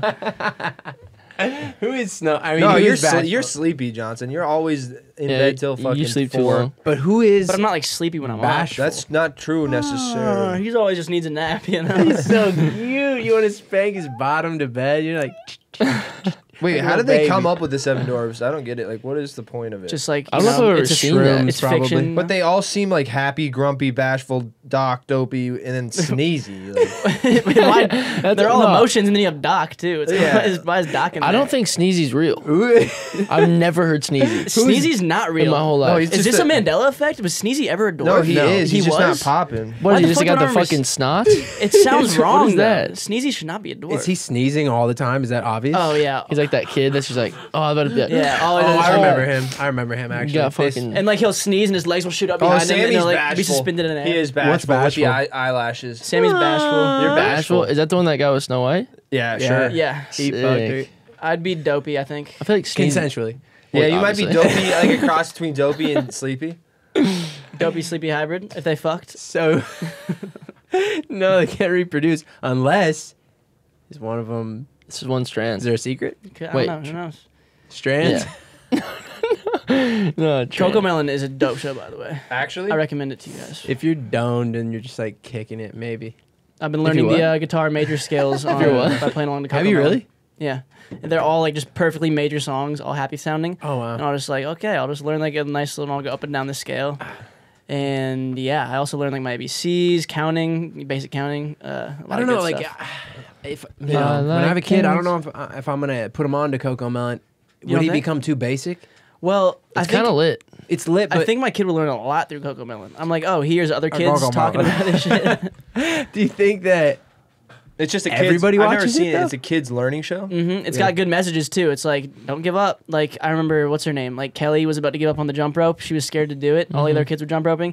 Who is Snow? I mean, No, you're is sle- Bashful? you're sleepy, Johnson. You're always in Yeah, bed till fucking you sleep too four. long. But who is? But I'm not like sleepy when I'm up. Bashful. That's not true Uh, necessarily. he's always just needs a nap, you know. He's so cute. You want to spank his bottom to bed? You're like, Wait, Like how did they baby. come up with the seven dwarves? I don't get it. Like, what is the point of it? just like I you don't know if I've ever it's a seen shrooms, that. It's probably. fiction. but they all seem like happy, grumpy, bashful, doc, dopey, and then sneezy. Like, Why- they're all no. emotions, and then you have Doc too. It's Yeah. why, is, why is Doc in I there? don't think Sneezy's real. I've never heard Sneezy Sneezy's not real. in my whole life. he's Is this a, a- Mandela effect? Was Sneezy ever a dwarf? no, he No. is. He He's just not was? popping. what, why he the just fuck got don't the fucking snot? It sounds wrong. is that? Sneezy should not be a dwarf. Is he sneezing all the time? Is that obvious? Oh yeah. He's like that kid that's just like, oh, I'm about be like, yeah. Oh, Oh, it is. I remember him. I remember him actually. got fucking. And like he'll sneeze and his legs will shoot up Oh, behind him and Sammy's he'll like be bashful. suspended in the air. He is bashful, What's with the bashful? eye- eyelashes. Sammy's bashful. You're Bashful. bashful. Is that the one that guy with Snow White? Yeah, Yeah. sure. Yeah. He Sick. I'd be dopey. I think. I feel like Sneezy. Consensually. Yeah, Well, you might be dopey, like a cross between dopey and sleepy. Dopey sleepy hybrid. If they fucked. So, no, they can't reproduce unless is one of them. This is one strand. Is there a secret? Okay, I Wait. don't know. Who knows? Strands. Yeah. no, Coco Coco Melon is a dope show, by the way. Actually, I recommend it to you guys. If you're doned and you're just like kicking it, maybe. I've been learning the uh, guitar major scales on, you're by playing along the Coco Have you Melon. really? Yeah. And they're all like just perfectly major songs, all happy sounding. Oh wow. And. I was just like, okay, I'll just learn like a nice little, I'll go up and down the scale. And yeah, I also learned like my ABCs, counting, basic counting. Uh, a lot I don't of know, like stuff. if you I know, when I have a like kid, I don't know if uh, if I'm gonna put him on to Coco Melon. You Would he think? become too basic? well, It's kind of lit. It's lit, I think my kid will learn a lot through Coco Melon. I'm like, oh, here's other kids talking about this shit. do you think that it's just a kid's. Everybody I've never watches it, seen it. though? It's a kids learning show. hmm It's Yeah. got good messages too. It's like, don't give up. Like I remember, what's her name? Like Kelly was about to give up on the jump rope. She was scared to do it. All the other kids were jump roping,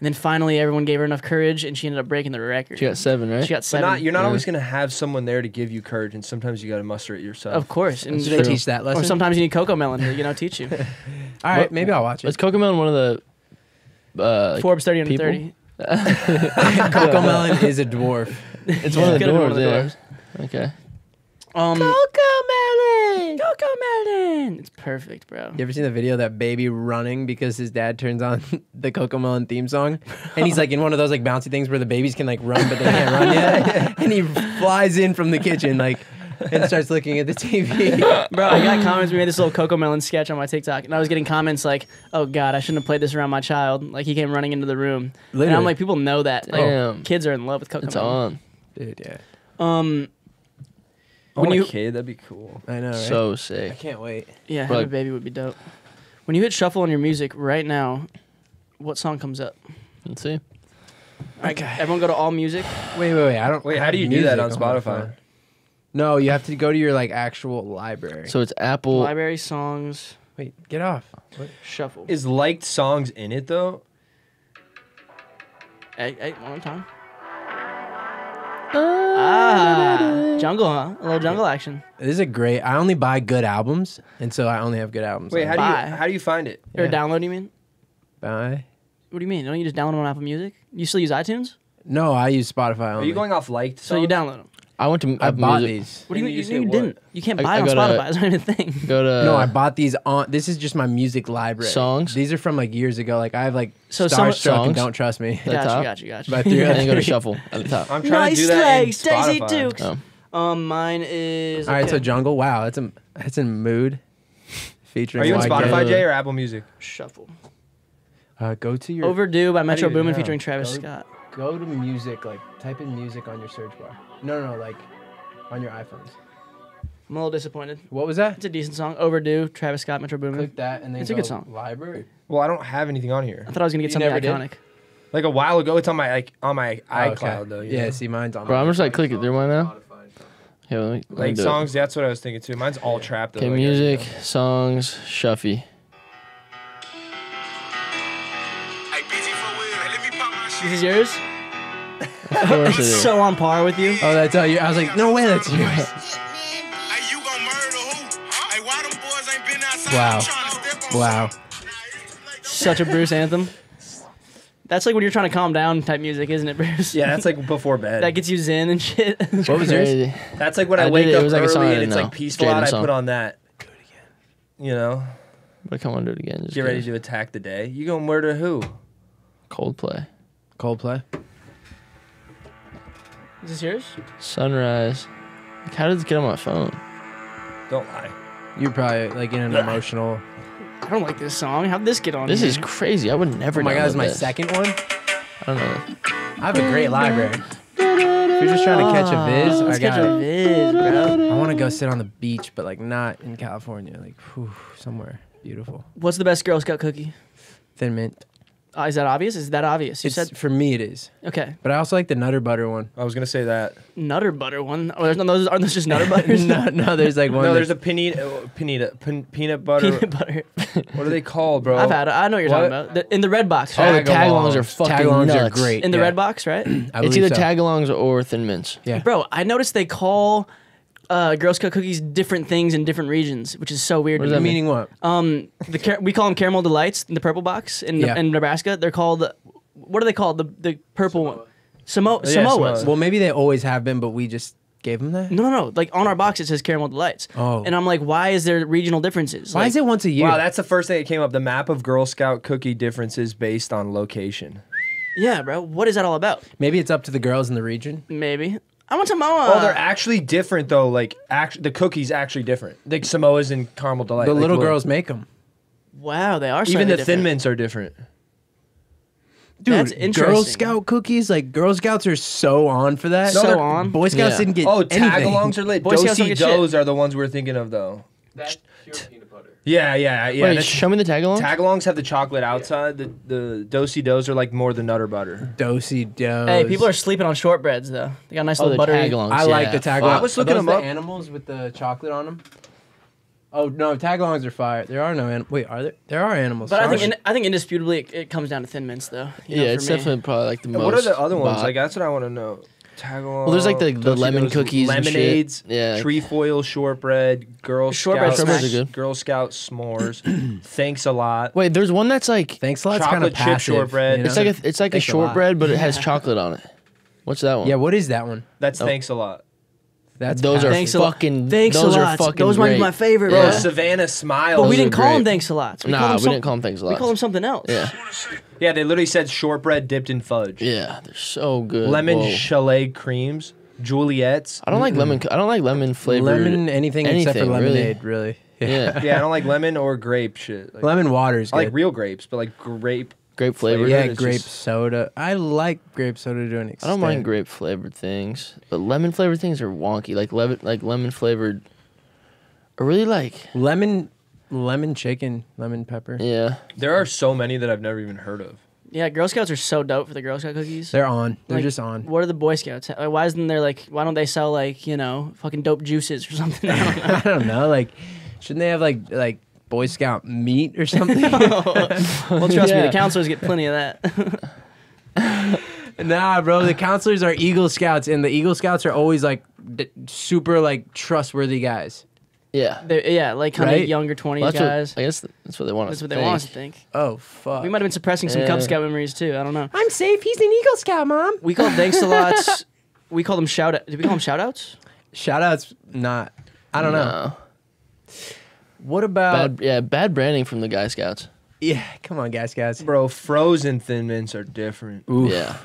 and then finally everyone gave her enough courage, and she ended up breaking the record. She got seven, right? She got But seven. not, you're not Yeah. always gonna have someone there to give you courage, and sometimes you got to muster it yourself. of course, and do they true. teach that lesson. or lesson? sometimes you need cocoa Melon to you know teach you. All right, What- maybe I'll watch Is it. Coco Melon one of the uh, like, Forbes thirty under people? thirty. Coco Melon is a dwarf. It's one of the Could've been one dwarves. of the Yeah. dwarves. Okay. Um, Coco Melon. Coco Melon. It's perfect, bro. You ever seen the video of that baby running because his dad turns on the Coco Melon theme song, and he's like in one of those like bouncy things where the babies can like run but they can't run yet, and he flies in from the kitchen like and starts looking at the TV. Bro, I got comments. We made this little Coco Melon sketch on my TikTok, and I was getting comments like, "Oh God, I shouldn't have played this around my child." Like he came running into the room, and I'm like, people know that. Like, Damn. kids are in love with Coco It's Melon. on. Dude, yeah, Um, I When want you- a kid. That'd be cool. I know, right? So sick. I can't wait. yeah, Bro, have a baby would be dope. When you hit shuffle on your music right now, what song comes up? Let's see. All right, everyone go to all music. Wait, wait, wait. I don't. Wait, how do you do that on music my Spotify? Phone. No, you have to go to your like actual library. So it's Apple. Library songs wait, get off. shuffle. Is liked songs in it though? Hey, hey, one more time. Ah, jungle, huh? A little jungle action. This is a great. I only buy good albums, and so I only have good albums. Wait, I how do Bye. you how do you find it? Or Yeah. download, you mean? buy. What do you mean? Don't you just download them on Apple Music? You still use iTunes? No, I use Spotify Are you going off liked? So you songs? download them. I went to I Apple bought Music. these. What do you mean? you You, you what? didn't. You can't I- buy I it on gotta- Spotify. It's not even a thing. Go to no, I bought these on. This is just my music library. Songs? These are from like years ago. Like I have like So so some- Starstruck and Songs? Don't Trust Me. the Got you, top? got you. By three and then go to shuffle at the top. I'm trying Nice to do that in legs, Daisy Spotify. Dukes. Oh. Um, mine is. All right, so okay. Jungle. Wow, that's a that's in mood. Featuring. Are you on YK. Spotify, Good. Jay, or Apple Music? Shuffle. Uh, go to your Overdue by Metro you- Boomin no, featuring Travis go- Scott. Go to music. Like type in music on your search bar. No, no, no. Like on your iPhones. I'm a little disappointed. What was that? It's a decent song. Overdue, Travis Scott, Metro Boomin. Click that and then It's a go good song. Library. Well, I don't have anything on here. I thought I was gonna get You something never did? iconic. Like a while ago, it's on my like on my Oh, iCloud okay. though. you Yeah, know? see, mine's on. Bro, I'm just like clicking through mine now. Okay, let me, let me like do it. songs. That's what I was thinking too. Mine's all trap though. Okay, like, music, you songs, Shuffy. Hey, BG for Will. Hey, let me pop my This is yours. Of course it It's so on par with you. Oh, that's all you. I was like, no way, that's yours. Hey, you gon' murder who? Hey, why them boys ain't been outside? Wow. I'm tryna step on Wow. something. Nah, it's like- Such a Bruce anthem. That's like when you're trying to calm down type music, isn't it, Bruce? Yeah, that's like before bed. That gets you zen and shit. What was yours? That's like when I, I wake did it. It up was like a early song I and didn't it's like peaceful Jaden out. I song. put on that. You know, But come on, do it again. Just get ready to attack the day. You gonna murder who? Coldplay. Coldplay. Is this yours? Sunrise. Like, how did this get on my phone? Don't lie. You're probably like in an emotional. I don't like this song. How'd this get on? This here? is crazy. I would never. Oh my god, this is my this. second one. I don't know. I have a great library. If you're just trying to catch a viz, Let's I catch got a it. viz, bro. I want to go sit on the beach, but like not in California, like whew, somewhere beautiful. What's the best Girl Scout cookie? Thin mint. Uh, is that obvious? Is that obvious? You It's, said for me, it is. okay. But I also like the Nutter Butter one. I was gonna say that. Nutter butter one. Oh, there's no those. Aren't those just Nutter butters? no, no, there's like one. No, there's a that's- peanut, uh, peanut, pin, peanut butter. Peanut butter. What are they called, bro? I've had it. I know what you're talking What? about. The, in the red box, Oh, right? the tagalongs are Tagalongs. fucking Tagalongs are nuts. great. in the yeah. red box, right? I It's believe either so. tagalongs or thin mints. Yeah. Bro, I noticed they call uh, Girl Scout cookies different things in different regions, which is so weird. What to does that. Meaning what? Um, the car- we call them caramel delights in the purple box in, Yeah. in Nebraska. They're called what are they called? The the purple one, Samo- Yeah, Samoas. Samoa. Well, maybe they always have been, but we just gave them that. No, no, no. Like on our box, it says caramel delights. Oh. and I'm like, why is there regional differences? Why Like, is it once a year? Wow, that's the first thing that came up. The map of Girl Scout cookie differences based on location. Yeah, bro. What is that all about? maybe it's up to the girls in the region. Maybe I want Samoa. oh, they're actually different though. Like, act- the cookies actually different. The Samoas and caramel delight. The like, little look. girls make them. wow. They are Even the different. thin mints are different. Dude, That's Girl. Scout cookies, like Girl Scouts are so on for that. So they're- on. Boy Scouts Yeah. didn't get Oh, anything. tagalongs are lit. Boy Scouts don't Dosey get shit. Does are the ones we're thinking of though. That's pure peanut butter. Yeah, yeah, yeah. Wait, that's- show me the tagalongs. Tagalongs have the chocolate outside. The the do-si-dos are like more the nutter butter. Do-si-dos. Hey, people are sleeping on shortbreads though. They got a nice oh, the little buttery. tagalongs. I like the tagalongs. I was looking are those them the up. animals with the chocolate on them. Oh no, tagalongs are fire. There are no anim- Wait, are there? There are animals. But I think in, I think indisputably it, it comes down to thin mints though. you know, Yeah, for it's me. definitely probably like the most. what are the other ones? bought. Like that's what I want to know. Tagalong. Well, there's like the- the lemon Dos, cookies and shit. lemonades, Yeah. trefoil shortbread, Girl Shortbread Scout, are good. Girl Scout s'mores. Thanks a lot. Wait, there's one that's like Thanks a lot's kind of chocolate chip passive. shortbread. you know? it's like a it's like a Thanks a lot. shortbread, but it has chocolate on it. What's that one? yeah. What is that one? That's Oh. thanks a lot. That's those are passive. Thanks a lot. fucking. Thanks those a are lot. fucking Those might be my favorite. Bro, bro. Savannah Smiles. But we didn't call them thanks a lot. We Nah, we didn't call them thanks a lot. We lot. call them something else. Yeah, Yeah, they literally said shortbread dipped in fudge. yeah, they're so good. Lemon Whoa. chalet creams, Juliet's. I don't like lemon. I don't like lemon flavored. lemon anything, except for anything, really. lemonade. Really. Yeah, Yeah, I don't like lemon or grape shit. Like, Lemon water is I like real grapes, but like grape. grape flavored. yeah, grape just- soda. I like grape soda to an extent. I don't mind grape flavored things, but lemon flavored things are wonky. Like lemon, like lemon flavored. I really like. lemon, lemon chicken, lemon pepper. Yeah, There are so many that I've never even heard of. Yeah, Girl Scouts are so dope for the Girl Scout cookies. They're on. They're Like, just on. What are the Boy Scouts? Like, why isn't there like? Why don't they sell like you know fucking dope juices or something? I don't know. I don't know. Like, shouldn't they have like like Boy Scout meat or something? well, trust me, Yeah. the counselors get plenty of that. Nah, bro. The counselors are Eagle Scouts, and the Eagle Scouts are always like d- super like trustworthy guys. Yeah. They're, yeah, like kind Right? of younger 20s Well, that's guys. what, I guess that's what they want That's us what to they want us to think. think. Oh fuck. We might have been suppressing some Yeah. Cub Scout memories too. I don't know. I'm safe. He's an Eagle Scout, mom. We call thanks a lot. We call them shout out. Did we call them shout outs? Shout outs, not. I don't know. What about? Bad, yeah, bad branding from the Guy Scouts. Yeah, come on, guys, guys. Bro, frozen thin mints are different. Oof. Yeah.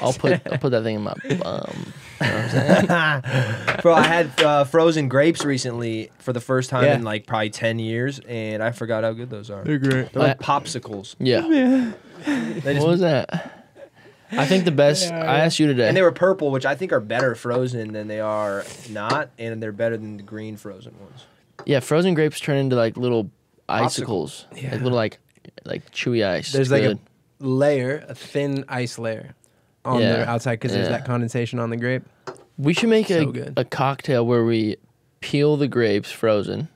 I'll put I'll put that thing in my bum. Bro, I had uh, frozen grapes recently for the first time Yeah. in like probably 10 years, and I forgot how good those are. They're great. They're like popsicles. Yeah. They What was that? I think the best. I asked you today. and they were purple, which I think are better frozen than they are not, and they're better than the green frozen ones. yeah, frozen grapes turn into like little icicles, Yeah. like little like like chewy ice. There's It's like good. a layer, a thin ice layer on Yeah. the outside because there's that condensation on the grape. we should make so a good. a cocktail where we peel the grapes frozen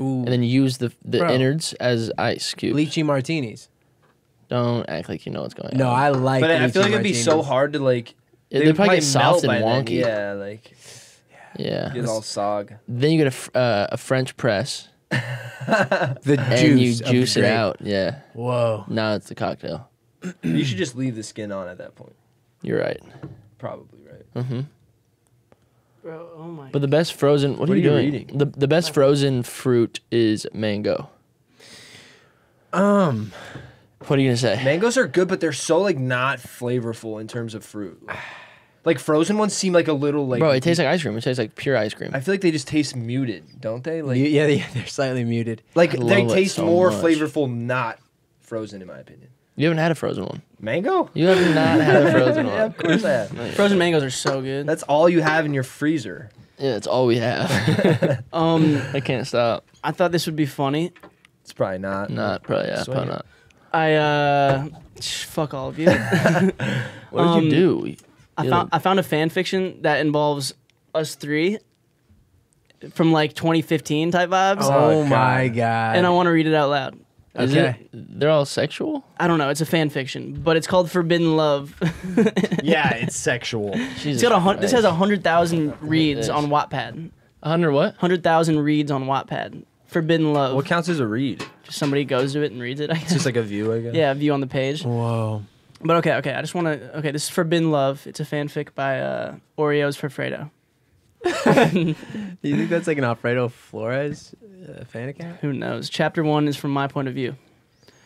Ooh. and then use the the Bro. innards as ice cubes. lychee martinis. Don't act like you know what's going No, on. No, I like. But I feel like it'd be so hard to like. Yeah, they they'd would probably get soft and by then. wonky. Yeah, like Yeah. get all sog. Then you get a, uh, a French press The juice. and you juice it grape. out. Yeah. Whoa. Now it's the cocktail. You should just leave the skin on at that point. You're right. Probably right. Mm-hmm. Bro, oh my. But the best frozen. What, What are are you you doing? reading? The the best frozen fruit is mango. Um. What are you gonna say? Mangoes are good, but they're so like not flavorful in terms of fruit. Like frozen ones seem like a little like. Bro, it tastes like ice cream. It tastes like pure ice cream. I feel like they just taste muted, don't they? Like yeah, yeah, they're slightly muted. like they taste so more much. flavorful not frozen in my opinion. You haven't had a frozen one. Mango? You have not had a frozen one. yeah, of course I have. Frozen mangoes are so good. That's all you have in your freezer. Yeah, that's all we have. Um, I can't stop. I thought this would be funny. It's probably not. Not probably. Yeah, Swing probably it. not. I uh, sh- fuck all of you. What did Um, you do? I found I found a fan fiction that involves us three from like 2015 type vibes, Oh, God. my god. and I want to read it out loud. Is okay. it? They're all sexual. I don't know. It's a fan fiction, but it's called Forbidden Love. Yeah, it's sexual. it's Jesus got a hun- this has a hundred thousand reads on Wattpad. A hundred what? Hundred thousand reads on Wattpad. Forbidden Love. What counts as a read? Just somebody goes to it and reads it. I It's just like a view, I guess. yeah, a view on the page. Whoa. But okay, okay. I just want to. Okay, this is Forbidden Love. It's a fanfic by uh, Oreos for Fredo. Do you think that's like an Alfredo Flores fan account? Who knows? Chapter one is from my point of view.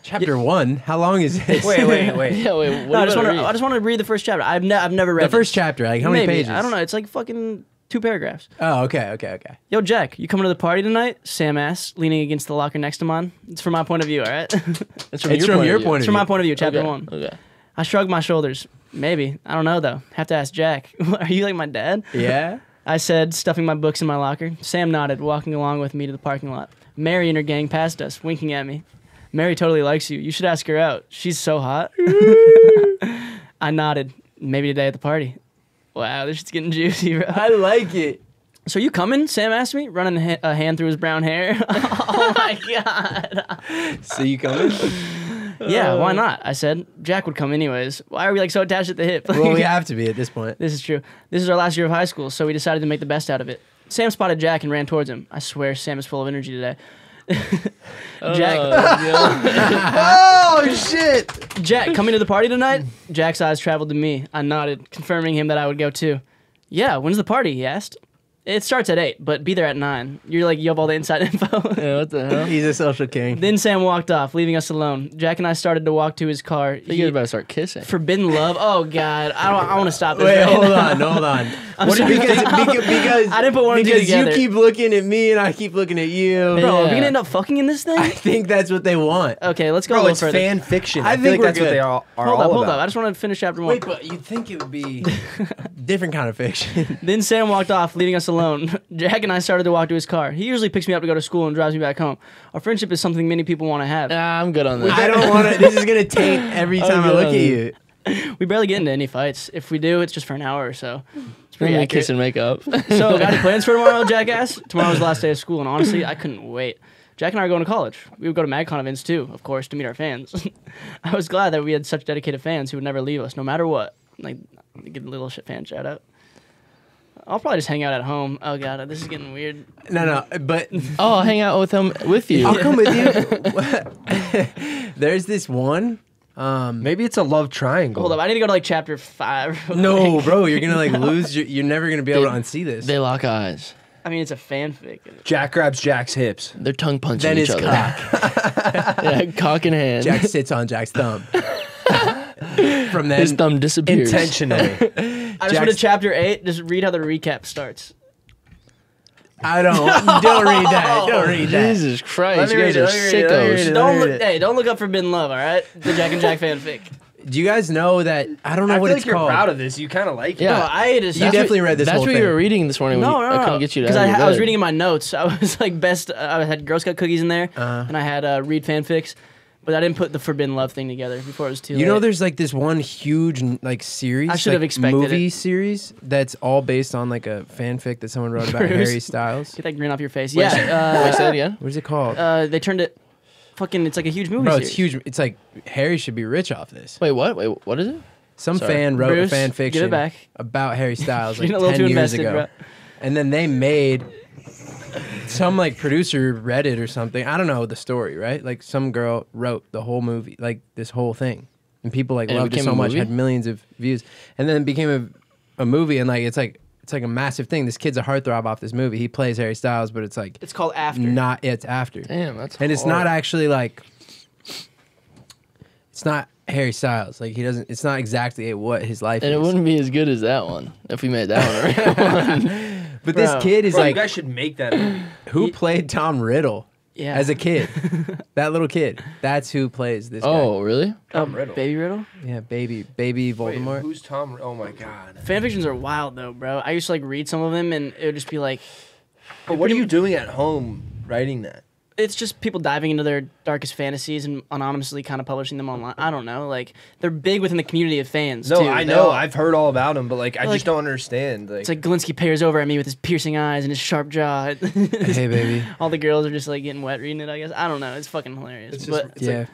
Chapter one. How long is this? Wait, wait, wait. Yeah, wait. What No, I just want want to. I just want to read the first chapter. I've, ne- I've never read The first this. chapter. Like how many Maybe. pages? I don't know. It's like fucking two paragraphs. Oh, okay, okay, okay. Yo, Jack, you coming to the party tonight? Sam asked, leaning against the locker next to mine. It's from my point of view, all right? It's It's from your point of point it's of from my point of view, view. chapter okay. one. Okay. I shrugged my shoulders. Maybe. I don't know, though. Have to ask Jack. Are you like my dad? Yeah. I said, stuffing my books in my locker. Sam nodded, walking along with me to the parking lot. Mary and her gang passed us, winking at me. Mary totally likes you. You should ask her out. She's so hot. I nodded. Maybe today at the party. Wow, this shit's getting juicy, bro. I like it. So you coming? Sam asked me, running a, a hand through his brown hair. oh my god. So you coming? Yeah, why uh, not? I said. Jack would come anyways. Why are we like so attached at the hip? well, we have to be at this point. This is true. This is our last year of high school, so we decided to make the best out of it. Sam spotted Jack and ran towards him. I swear, Sam is full of energy today. Oh, Jack, Oh shit! Jack, coming to the party tonight? Jack's eyes traveled to me. I nodded, confirming him that I would go too. Yeah, when's the party? He asked. It starts at eight, but be there at nine. You're like you have all the inside info. Yeah, what the hell? He's a social king. then Sam walked off, leaving us alone. Jack and I started to walk to his car. I think He- you're about to start kissing. Forbidden love. Oh God, I don't. I want to stop this. Wait, right hold now. on, hold on. I'm What sorry. because, because because I didn't put one and two because you keep looking at me and I keep looking at you. Bro, are we Yeah. gonna end up fucking in this thing? I think that's what they want. Okay, let's go a Bro, little it's further. fan fiction. I I, feel think like we're that's what they are, are hold all up, hold about. up. I just want to finish chapter one. Wait, but you'd think it would be different kind of fiction. Then Sam walked off, leaving us alone. Jack and I started to walk to his car. He usually picks me up to go to school and drives me back home. Our friendship is something many people want to have. Nah, I'm good on this. I don't want to. This is gonna taint every time I look at you. We barely get into any fights. If we do, it's just for an hour or so. It's We're pretty gonna accurate. kiss and make up. So, got any plans for tomorrow, Jackass? Tomorrow's the last day of school, and honestly, I couldn't wait. Jack and I are going to college. We would go to MagCon events too, of course, to meet our fans. I was glad that we had such dedicated fans who would never leave us, no matter what. Like, give a little shit fan shout out. I'll probably just hang out at home. Oh god, this is getting weird. No, no, but Oh, I'll hang out with him with you. I'll come with you. There's this one. Um, Maybe it's a love triangle. Hold up, I need to go to like chapter five. no, quick. bro, you're gonna like lose. Your, you're never gonna be able to unsee this. They lock eyes. I mean, it's a fanfic. Jack grabs Jack's hips. They're tongue punching then each it's other. cock. yeah, cock in hand. Jack sits on Jack's thumb. From then, His thumb disappears. Intentionally. I just went to Jack's- chapter eight. Just read how the recap starts. I don't. Don't read that. Don't read that. Jesus Christ, Let me you guys are let me read it, let me read sickos. Don't look, hey, don't look up Forbidden Love, all right? The Jack and Jack fanfic. Do you guys know that? I don't know I what feel it's like you're called. proud of this. You kind of like it. Yeah. No, I just You definitely read this That's whole what thing. you were reading this morning. when No, no, I no. couldn't get you to because out I, of ha- your I was reading in my notes. I was like best. Uh, I had Girl Scout cookies in there, Uh-huh. and I had uh, read fanfics, but I didn't put the Forbidden Love thing together before it was too late. You know, there's like this one huge like series. I should have like, expected movie it. series that's all based on like a fanfic that someone wrote about Bruce. Harry Styles. Get that grin off your face. Wait, Yeah, uh, say that. What is it called? uh, they turned it. Fucking, it's like a huge movie. Bro, it's huge. It's like Harry should be rich off this. Wait, what? Wait, what is it? Some Sorry. fan wrote Bruce, a fan give it fiction back. about Harry Styles like a 10 too years invested, ago. bro. And then they made some like producer read it or something. I don't know the story, right? Like some girl wrote the whole movie, like this whole thing. And people like And loved it, became so much, movie? had millions of views. And then it became a, a movie and like it's like it's like a massive thing. This kid's a heartthrob off this movie. He plays Harry Styles, but it's like It's called After. not it's after. Damn, that's and it's not actually like it's not Harry Styles. Like he doesn't it's not exactly what his life is. And is. it wouldn't be as good as that one if we made that one. but Bro. this kid is Bro, like you guys should make that. movie. who played Tom Riddle Yeah. as a kid. that little kid. That's who plays this oh, really? Tom Oh, Riddle. Baby Riddle. guy. Yeah, baby baby Wait, Voldemort. who's Tom? Oh my god. Fanfictions are wild though, bro. I used to like read some of them, and it would just be like, But what are you doing at home writing that? It's just people diving into their darkest fantasies and anonymously kind of publishing them online. I don't know, like they're big within the community of fans. No, too. I They know. all- I've heard all about them, but like I Like- just don't understand. Like, It's like Gilinsky peers over at me with his piercing eyes and his sharp jaw. hey baby. All the girls are just like getting wet reading it. I guess I don't know. It's fucking hilarious. It's but just- yeah.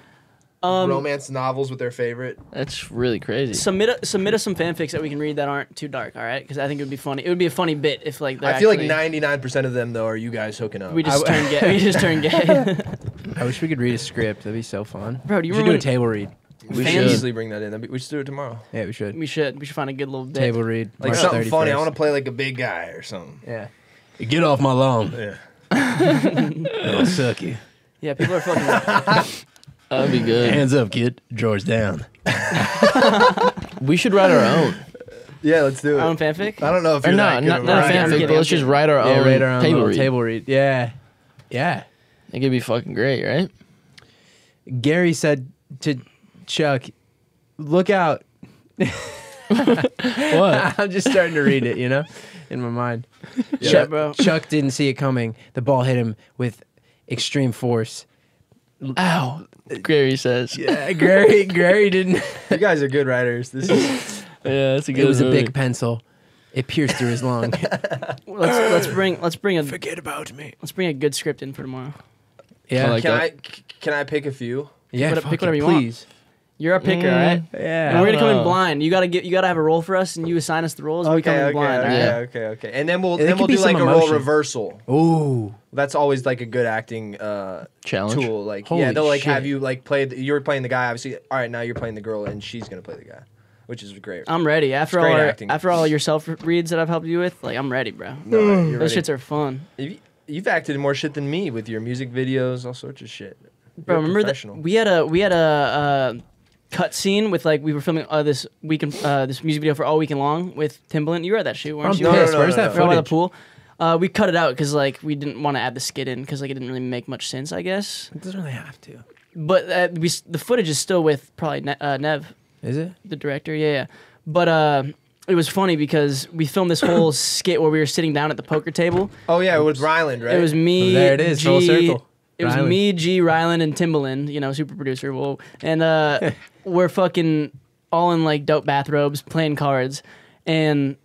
Um, romance novels with their favorite. That's really crazy. submit a, submit us some fanfics that we can read that aren't too dark. All right, because I think it would be funny. It would be a funny bit if like they're I feel actually- like ninety nine percent of them though are you guys hooking up. we just I- turn gay. We just turn gay. I wish we could read a script. That'd be so fun. Bro, do you we should do a table read. we fans- should easily bring that in. That'd be- We should do it tomorrow. Yeah, we should. we should we should find a good little bit. Table read. Like March something funny. I want to play like a big guy or something. Yeah. Get off my lawn. Yeah. I'll suck you. Yeah, people are fucking. That'd be good. Hands up, kid. Drawers down. we should write our own. Yeah, let's do it. our own fanfic. I don't know if Or you're not, that good not, of not a writer. I'm fanfic, but let's just write our Yeah, own right around table little read. table read. Yeah. Yeah. It could be fucking great, right? Gary said to Chuck, "Look out." What? I'm just starting to read it, you know, in my mind. Yeah, Chuck, bro. Chuck didn't see it coming. The ball hit him with extreme force. Ow. Gary says. Yeah, Yeah, Gary, Gary didn't. You guys are good writers. This is that's a good It was a big pencil. It pierced through his lung. let's let's bring let's bring a Forget about me. let's bring a good script in for tomorrow. Yeah, I like can that. I c- can I pick a few? yeah. Pick what- fuck pick it, whatever you want. Please. You're a picker, mm. right? Yeah. And we're gonna come in uh-huh. blind. You gotta get you gotta have a role for us, and you assign us the roles. and we come Okay, in okay, blind. okay, all right? okay, okay. And then we'll It then could we'll be do like some a role emotion. reversal. Ooh. That's always like a good acting uh, Challenge. tool. Like Holy yeah, they'll like have shit. you like play. The, you're playing the guy, obviously. All right, now you're playing the girl, and she's gonna play the guy, which is great. I'm ready. After all great our, acting. after all your self reads that I've helped you with, like I'm ready, bro. No, you're Those ready. shits are fun. You- You've acted in more shit than me with your music videos, all sorts of shit. Bro, You're a remember that professional. we had a we had a uh, uh, cut scene with like we were filming uh, this weekend uh, this music video for all weekend long with Timbaland. You were at that shoot, weren't I'm you? No, no, pissed. no, Where's no, that no. Right by the pool. Uh, we cut it out because like we didn't want to add the skit in because like it didn't really make much sense, I guess. It doesn't really have to. But uh, we the footage is still with probably ne- uh, Nev, Is it? the director. Yeah, yeah. But uh, it was funny because we filmed this whole skit where we were sitting down at the poker table. Oh yeah, it was Ryland, right? It was me. There it is, G, full circle. It was Ryland. me, G, Ryland, and Timbaland. You know, super producer. Whoa, and uh, we're fucking all in like dope bathrobes playing cards, and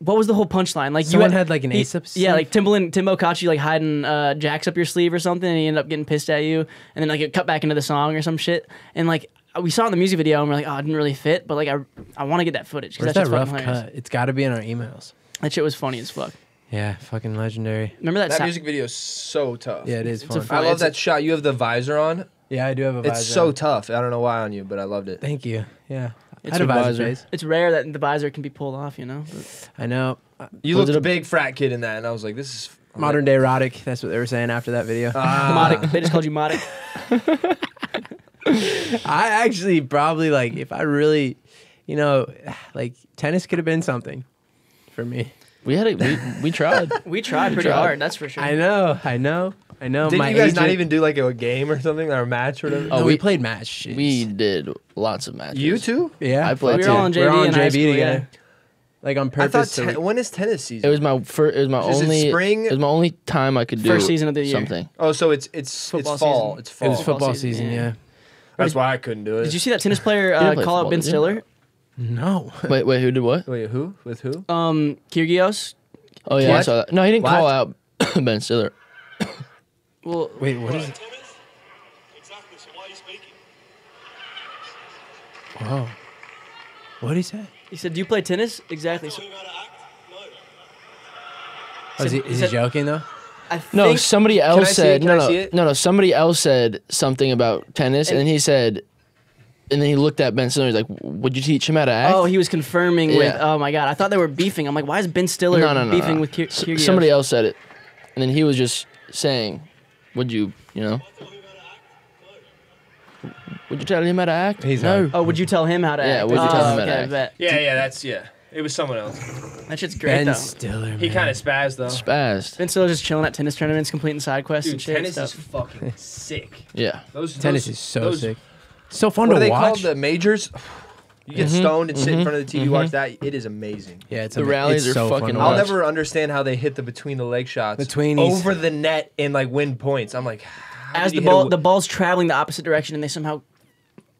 what was the whole punchline? Like Someone you had, like, an ace up Yeah, like Timbaland, Timbo you like hiding uh, jacks up your sleeve or something, and he ended up getting pissed at you, and then like it cut back into the song or some shit, and like we saw it in the music video, and we're like, oh, it didn't really fit, but like I I want to get that footage Where's because that that rough cut? It's got to be in our emails. That shit was funny as fuck. Yeah, fucking legendary. Remember that? That sa- music video is so tough. Yeah, it is fun. fun- I love it's- that shot. You have the visor on. yeah, I do have a visor. It's so tough. I don't know why on you, but I loved it. Thank you. Yeah, It's I had a a visor. visor. face. It's rare that the visor can be pulled off, you know. But I know. You looked a a- big frat kid in that, and I was like, "This is Modern day erotic. That's what they were saying after that video. Ah. Modic, they just called you Modic. I actually probably like if I really, you know, like tennis could have been something for me. We had it. We, we tried. We tried pretty tried. hard, that's for sure. I know, I know, I know. Did you guys not even do like a game or something or a match or whatever? No, Oh, we, we- played match. We did lots of matches. you too? yeah, I played we were too. all on We're all in on high JV school, together. yeah. Like on purpose. I thought. so Ten- we- when is tennis season? It was my first. It was my Is it only. spring? It was my only time I could do First season of the year. something. oh, so it's it's Football it's fall. season. It's it fall. was football season, season. yeah. Yeah. That's why I couldn't do it. Did you see that tennis player uh, call out Ben? Stiller? No. Wait, wait. Who did what? Wait, who? With who? Um, Kyrgios. Oh yeah, I What? saw that. No, he didn't What? call out Ben Stiller. Well, Wait, what is it? Exactly, so why are you speaking? Whoa. What did he say? he said, "Do you play tennis?" Exactly. So, Tell me how to act? No. Oh, is he, he is he said- joking though? I think No, somebody I else see it? said Can no, I no, it? no, no. Somebody else said something about tennis, and, then he said, and then he looked at Ben Stiller. He's like, "Would you teach him how to act?" Oh, he was confirming with. Oh my god, I thought they were beefing. I'm like, why is Ben Stiller no, no, no, beefing no. with Kyr- S- Somebody else said it, and then he was just saying, "Would you, you know, would you tell him how to act?" He's no. out. Oh, would you tell him how to Yeah, act? would you oh, tell him how to act? Yeah, yeah, that's yeah. It was someone else. That shit's great Ben though. Stiller. He kind of spazzed though. Spazzed. Ben Stiller's just chilling at tennis tournaments, completing side quests Dude, and shit. tennis stuff. is fucking sick. Yeah. Those Tennis those- is so those- sick. So fun What are to they called? The majors. You get Mhm, stoned and sit in mhm, front of the TV, watch that. It is amazing. yeah, it's The ama- rallies it's are so fucking I'll watch. never understand how they hit the between the leg shots The tweenies. over the net and like win points. I'm like, how As the you a ball, wi- the ball's traveling the opposite direction, and they somehow,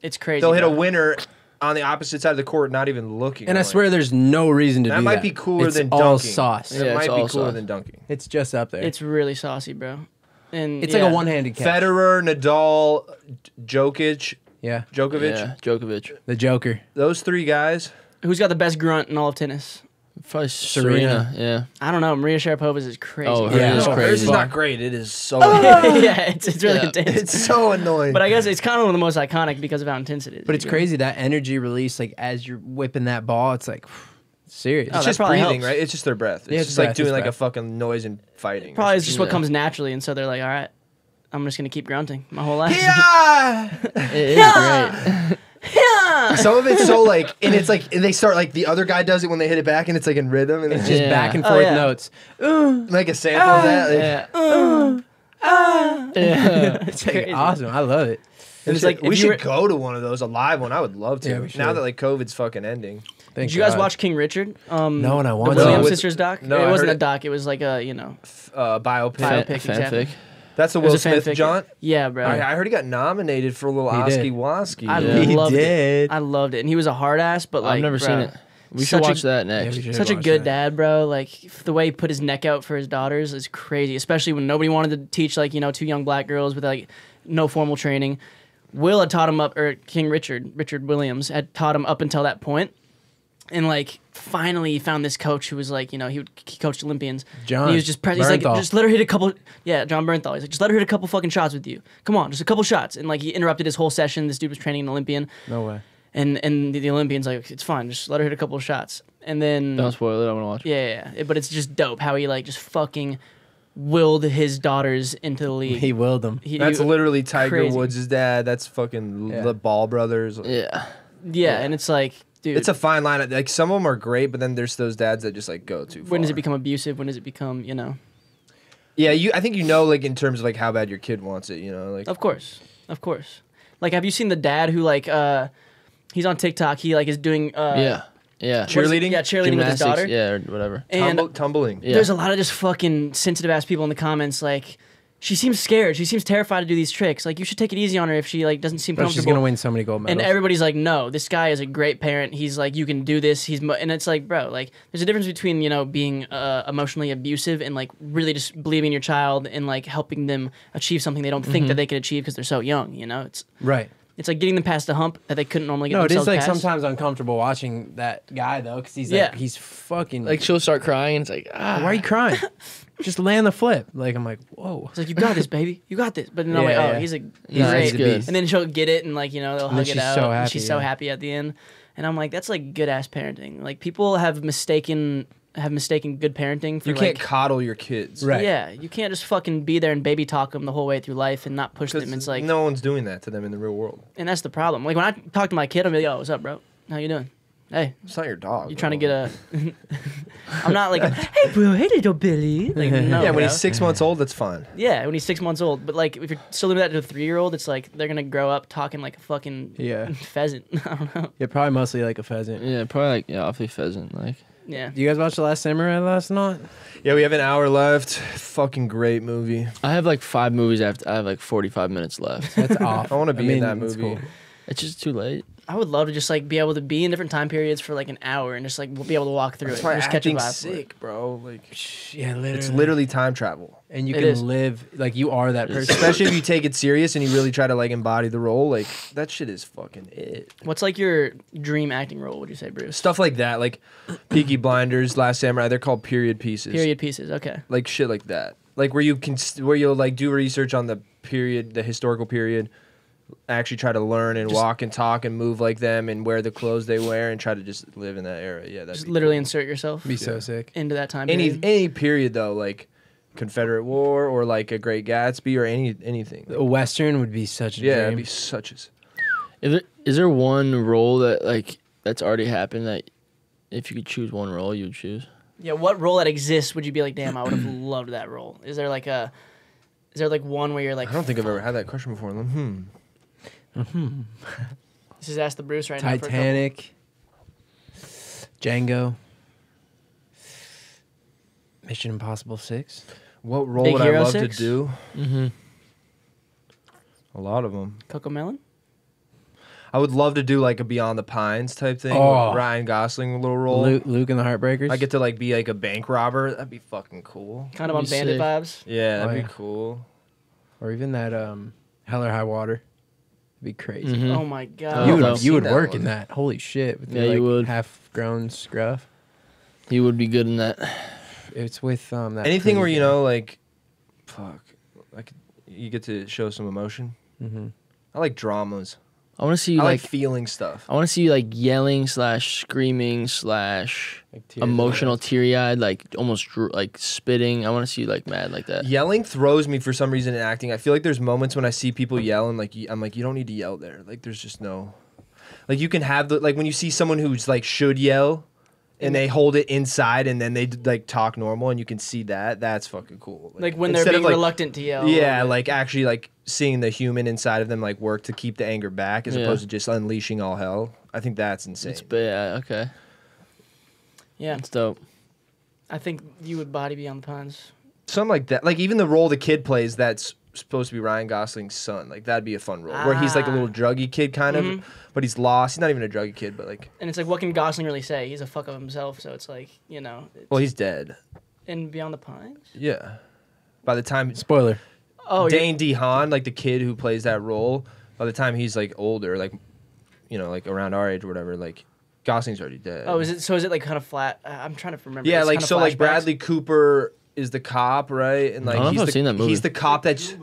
it's crazy. they'll hit a winner on the opposite side of the court, not even looking. And I I'm like, swear, there's no reason to that do might that. be cooler it's than all dunking. sauce. It might be cooler sauce. than dunking. It's just up there. It's really saucy, bro. And it's yeah. like a one-handed catch. Federer, Nadal, Jokic, Yeah, Djokovic. Yeah. Djokovic. the Joker. Those three guys. Who's got the best grunt in all of tennis? Probably Serena. Serena. Yeah. I don't know. Maria Sharapova's is crazy. Oh, bro. her Yeah. is Oh, crazy. Hers is not great. It is so. yeah, it's, it's really Yeah. intense. it's so annoying. but I guess it's kind of one of the most iconic because of how intense it is. But it's you know? crazy that energy release, like as you're whipping that ball, it's like serious. Oh, it's that just breathing, helps. right? It's just their breath. It's Yeah, it's just like doing it's like a fucking noise and fighting. Probably it's just what comes naturally, and so they're like, all right, I'm just gonna keep grunting my whole life. Yeah. It is great. Some of it's so like, and it's like and they start like the other guy does it when they hit it back, and it's like in rhythm, and it's just just Yeah. back and Oh, forth yeah. notes. Uh, like a sample of uh, that. Like, yeah. Uh, yeah. It's like awesome. I love it. It was we like should- we should were- go to one of those, a live one. I would love to. Yeah, we now that like COVID's fucking ending. Thank Did you guys God. watch King Richard? Um, No, and I the Williams to. sisters doc. No, it I wasn't a doc. It was like a you know. Uh, biopic. Biopic, Fan- exactly. Fanfic. That's a Will a Smith fanfic. John. Yeah, bro. I, I heard he got nominated for a little He did. Oski Woski. I Yeah. He loved it. I loved it, and he was a hard ass, but like I've never seen it. We such should a- watch that next. we should Such a good that. dad, bro. Like the way he put his neck out for his daughters is crazy. Especially when nobody wanted to teach like you know two young black girls with like no formal training. Will had taught him up, or King Richard, Richard Williams had taught him up until that point, and like finally he found this coach who was like you know he, would, he coached Olympians. John And he was just pre- he's like just let her hit a couple. Yeah, Jon Bernthal. He's like just let her hit a couple fucking shots with you. Come on, just a couple shots. And like he interrupted his whole session. This dude was training an Olympian, No way. and and the, the Olympian's like it's fine, just let her hit a couple of shots. And then Don't spoil it. I want to watch. it. yeah, yeah, yeah. but it's just dope how he like just fucking willed his daughters into the league. He willed them. He- That's he- literally Tiger crazy. Woods' dad. That's fucking Yeah. the Ball brothers. Yeah. yeah, and it's like, dude, It's a fine line. Like some of them are great, but then there's those dads that just like go too far. when does it become abusive? When does it become, you know? Yeah, you. I think you know, like in terms of like how bad your kid wants it. You know, like Of course, of course. Like, have you seen the dad who like uh, he's on TikTok. He like is doing uh, yeah. Yeah. what is it? Cheerleading? Yeah, cheerleading with his daughter. Yeah, or whatever. And tumble, tumbling. Yeah. there's a lot of just fucking sensitive ass people in the comments like she seems scared. She seems terrified to do these tricks. Like you should take it easy on her if she like doesn't seem But she's gonna win so many gold medals. and everybody's like, no, this guy is a great parent. He's like, you can do this. He's mo-. and it's like, bro, like there's a difference between you know being uh, emotionally abusive and like really just believing in your child and like helping them achieve something they don't think Mm-hmm. that they could achieve because they're so young. You know, it's right. it's like getting them past the hump that they couldn't normally get No, it is like past. sometimes uncomfortable watching that guy though, because he's Yeah. like he's fucking Like she'll start crying. And it's like ah. why are you crying? Just land the flip. Like I'm like, whoa. It's like you got this, baby. You got this. But no, Yeah, wait, oh, yeah. he's a Nah, he's he's great. good. And then she'll get it, and like you know they'll And then hug it she's out. so and happy, she's so yeah. happy at the end. And I'm like, that's like good ass parenting. Like people have mistaken have mistaken good parenting for You can't coddle your kids. Right. yeah. You can't just fucking be there and baby talk them the whole way through life and not push them. Because It's like, no one's doing that to them in the real world. and that's the problem. Like when I talk to my kid, I'm like, yo, what's up, bro? How you doing? Hey, It's not your dog. you trying to get a? I'm not like, hey, bro, hey, little Billy. Like, no, Yeah, when bro. he's six months old, that's fine. Yeah, when he's six months old. But like, if you're still doing that to a three year old, it's like they're gonna grow up talking like a fucking Yeah. pheasant. I don't know. Yeah, probably mostly like a pheasant. Yeah, probably like yeah, awfully pheasant. Like Yeah. Do you guys watch The Last Samurai last night? Yeah, we have an hour left. Fucking great movie. I have like five movies after. I have like forty five minutes left. That's off. I wanna be in mean, that it's movie. cool. it's just too late. I would love to just like be able to be in different time periods for like an hour and just like be able to walk through That's it. why just catch a vibe. sick, bro. Like, Yeah, literally. it's literally time travel. and you It can is. live like you are that person. Especially if you take it serious and you really try to like embody the role. Like, that shit is fucking it. What's like your dream acting role? Would you say, Bruce? Stuff like that, like Peaky Blinders, Last Samurai. They're called period pieces. Period pieces. Okay. Like shit like that. Like where you can, where you'll like do research on the period, the historical period. Actually, try to learn and Just- walk and talk and move like them and wear the clothes they wear and try to just live in that era. Yeah, that's Just literally insert yourself Be so sick. into that time any period. any period though, like Confederate War or like a Great Gatsby or any anything. A western would be such a yeah, dream. it'd be such a. s- Is there, is there one role that like that's already happened that if you could choose one role you would choose? Yeah. What role that exists would you be like? Damn, I would have loved that role. Is there like a? Is there like one where you're like? I don't think I've ever had that question before. Hmm. This is ask the Bruce right now. for a Titanic, Django, Mission Impossible Six. What role Big would Hero I love Six? to do? Mm-hmm. A lot of them. Coco Melon. I would love to do like a Beyond the Pines type thing. Oh. with Ryan Gosling little role. Luke, Luke and the Heartbreakers. I get to like be like a bank robber. That'd be fucking cool. Kind of on bandit sick. vibes. Yeah, that'd Oh, be yeah. cool. or even that um, Hell or High Water. It'd be crazy. Mhm. Oh my god. You I've would, seen you would that work one. in that. Holy shit! With Yeah, your, you like, would. Half-grown scruff. He would be good in that. It's with um that Anything where you know like, fuck, like you get to show some emotion. Mhm. I like dramas. I want to see you I like, like. feeling stuff. I want to see you like yelling slash screaming slash Like tears emotional, teary eyed, like almost dr- like spitting. I want to see you like mad like that. Yelling throws me for some reason in acting. I feel like there's moments when I see people yell and like I'm like, you don't need to yell there. Like there's just no, like you can have the like when you see someone who's like should yell, and they hold it inside and then they like talk normal and you can see that. That's fucking cool. Like when they're being of, like, reluctant to yell. Yeah, like actually like seeing the human inside of them like work to keep the anger back as Yeah. opposed to just unleashing all hell. I think that's insane. It's bad. Okay, yeah. it's dope. I think you would body Beyond the Pines. Something like that. Like even the role the kid plays that's supposed to be Ryan Gosling's son. Like that'd be a fun role where he's like a Ah. little druggy kid kind of, but he's lost. He's not even a druggy kid, but like, And it's like, what can Gosling really say? He's a fuck of himself, so it's like, you know. It's, well, he's dead. in Beyond the Pines. Yeah. By the time Spoiler. Oh, yeah. Dane DeHaan, like the kid who plays that role, by the time he's like older, like you know, like around our age or whatever, like Gosling's already dead. Oh, is it? So is it like kind of flat? Uh, I'm trying to remember. Yeah, It's like kinda so, like? Bradley Cooper is the cop, right? And like I he's the, seen that movie. he's the cop that's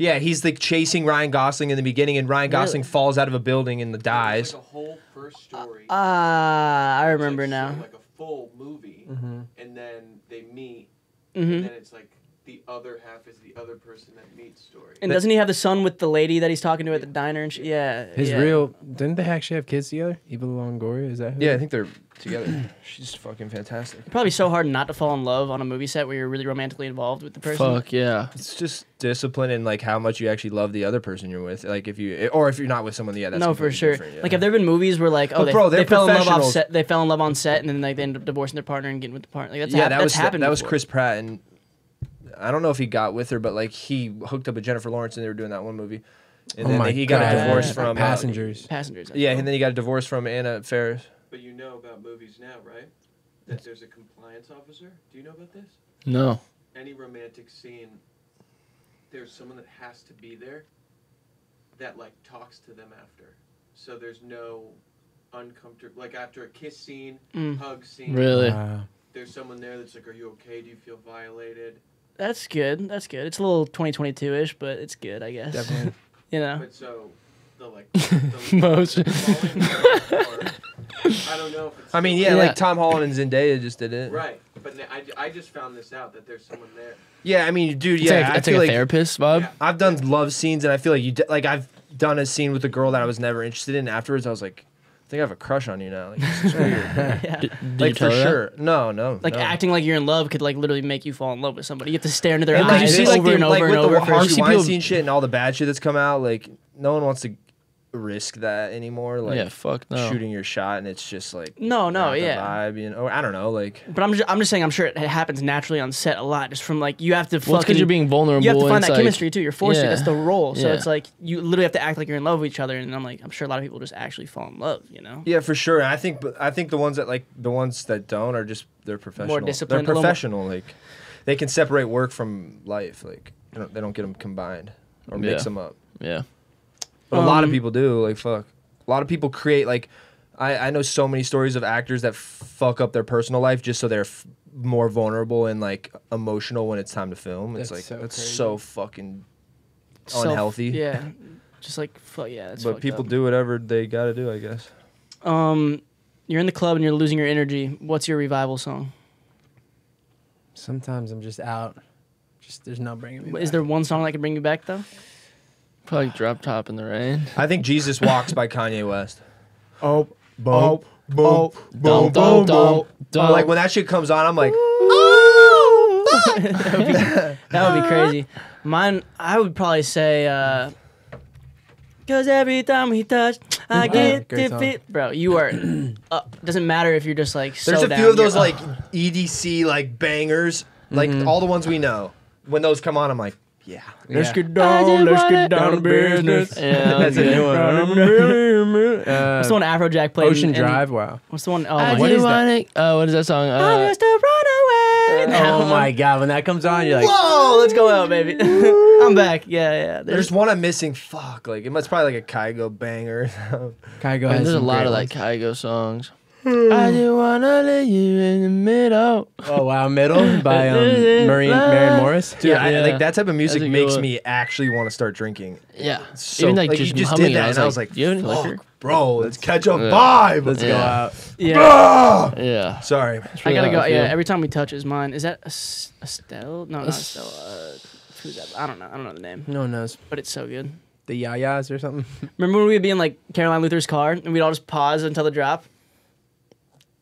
yeah, he's like chasing Ryan Gosling in the beginning, and Ryan Really? Gosling falls out of a building and dies. Like a whole first story. Ah, I It's, like, remember so- now. Like a full movie, Mm-hmm. and then they meet, hmm and then it's like the other half is the other person that meets story. And doesn't he have the son with the lady that he's talking to at the diner and shit? Yeah. His yeah. real didn't they actually have kids together? Eva Longoria, is that who? Yeah, I think they're together. She's fucking fantastic. Probably so hard not to fall in love on a movie set where you're really romantically involved with the person. Fuck yeah. It's just discipline and like how much you actually love the other person you're with. Like if you eh, or if you're not with someone, yeah, that's no, for sure. yeah. Like, have there been movies where like, oh, But they, bro, they fell in love off set, they fell in love on set, and then like they end up divorcing their partner and getting with the partner. Like that's yeah, hap- that that's was happened. that was. Chris Pratt and I don't know if he got with her, but like he hooked up with Jennifer Lawrence and they were doing that one movie. And Oh then my he got God. a divorce Yeah. from uh, Passengers. Passengers. yeah, and then he got a divorce from Anna Faris. But you know about movies now, right? That there's a compliance officer. Do you know about this? No. Any romantic scene, there's someone that has to be there that like talks to them after. So there's no uncomfortable like after a kiss scene, Mm. hug scene. Really? Wow. There's someone there that's like, "Are you okay? Do you feel violated?" That's good. That's good. It's a little 2022 ish, but it's good, I guess. Definitely. You know. But so the like the, Most. the I don't know if it's I mean, yeah, Yeah. like Tom Holland and Zendaya just did it. right. But I, I just found this out that there's someone there. Yeah, I mean, dude, It's yeah, like, I it's feel like a like therapist vibe. Yeah. I've done love scenes, and I feel like you, d- like I've done a scene with a girl that I was never interested in. Afterwards, I was like, I think I have a crush on you now. Like, this is weird. yeah. Did, did like you tell for her that? sure. No, no. Like no. acting like you're in love could like literally make you fall in love with somebody. You have to stare into their And eyes like, you see like over the, and over like and with over. the for- Harvey see people- Weinstein shit and all the bad shit that's come out. Like, no one wants to risk that anymore. Like, yeah, fuck no. shooting your shot, and it's just like No, no, not the yeah. vibe, you know. Or I don't know, like. But I'm just, I'm just saying I'm sure it happens naturally on set a lot. Just from like you have to Well, it's fucking because you're being vulnerable. you have to find that like- chemistry too. You're forced to. That's the role. So Yeah. it's like you literally have to act like you're in love with each other. And I'm like, I'm sure a lot of people just actually fall in love. You know. Yeah, for sure. And I think, I think the ones that like the ones that don't are just they're professional. More disciplined, They're professional. Like, they can separate work from life. Like, they don't, they don't get them combined or mix Yeah. them up. Yeah. But a lot of Um, people do. Like, fuck. A lot of people create like. I, I know so many stories of actors that fuck up their personal life just so they're f- more vulnerable and like emotional when it's time to film. It's like so that's crazy. so fucking Self- unhealthy. yeah. Just like fuck yeah. That's but people up. do whatever they got to do, I guess. Um, you're in the club and you're losing your energy. What's your revival song? Sometimes I'm just out. Just there's no bringing me. Is back. there one song that can bring you back though? Probably drop top in the rain. I think Jesus Walks by Kanye West. Oh, Boom, boom, Dum, dum, dum, dum. Like when that shit comes on, I'm like, that would be crazy. Mine, I would probably say, uh, cause every time we touch, I Yeah, get great to song. fit. Bro, you are up. Doesn't matter if you're just like. So there's a down, few of those you're like up. EDC like bangers, like all the ones we know. When those come on, I'm like, yeah. Let's Yeah. get down. Let's get down to business. Yeah, That's a new one. Uh, What's the one Afrojack played? Ocean in- in- Drive. Wow. What's the one? Oh I my. What do is that? wanna- Uh, what is that song? I Uh, used to run away. That Oh one. my god, when that comes on, you're like, Whoa, let's go out, baby. I'm back. Yeah, yeah. There's one I'm missing. Fuck, like it must probably like a Kygo banger. Kygo man, has there's a lot great of ones. like Kygo songs. I do wanna lay you in the middle. Oh wow, Middle by um, Maureen Maren Morris. Dude, I, Yeah. like that type of music That's a good makes one. me actually want to start drinking. Yeah. So, Even like, like, just, you just humming did it, that, and I was like, "Do you have any fuck, liquor?" bro, let's catch a Yeah. vibe. Let's go Yeah. out. Yeah. Ah! Yeah. Sorry. That's I gotta go. Yeah, every time we touch is mine. Is that a S- Estelle? No, not Es- Estelle. Uh, who's that? I don't know. I don't know the name, No one knows but it's so good. the Yayas or something. Remember when we'd be in like Caroline Luther's car and we'd all just pause until the drop?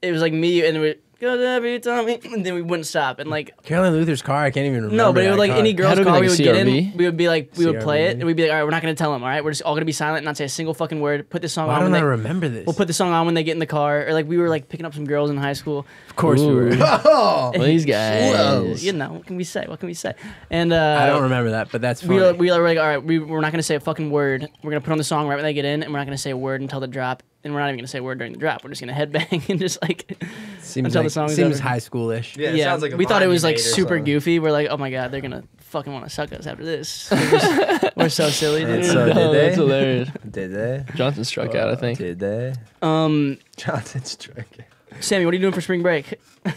It was like me and we go every time, we-" and then we wouldn't stop and like Carolyn Luther's car. I can't even remember. no, but it was like car. any girl's Had to car like we would get in, we would be like we would play it and we'd be like, all right, we're not gonna tell them, all right, we're just all gonna be silent and not say a single fucking word. Put this song Why on. don't when I they, remember this? we'll put the song on when they get in the car, or like we were like picking up some girls in high school. of course we were. Oh, Well, these guys. You know what can we say? What can we say? And uh, I don't remember that, but that's funny. we were, we were like, all right, we, we're not gonna say a fucking word. We're gonna put on the song right when they get in, and we're not gonna say a word until the drop. And we're not even gonna say a word during the drop. We're just gonna headbang and just like seems until like, the song seems over. high schoolish. Yeah, it sounds like a we thought it was like super goofy. We're like, oh my god, they're gonna fucking want to suck us after this. We're, just- we're so silly. dude. It's so- did Oh, that's hilarious. Did they? Johnson struck out, I think. Did they? Um, Jonathan Strike. Sammy, what are you doing for spring break?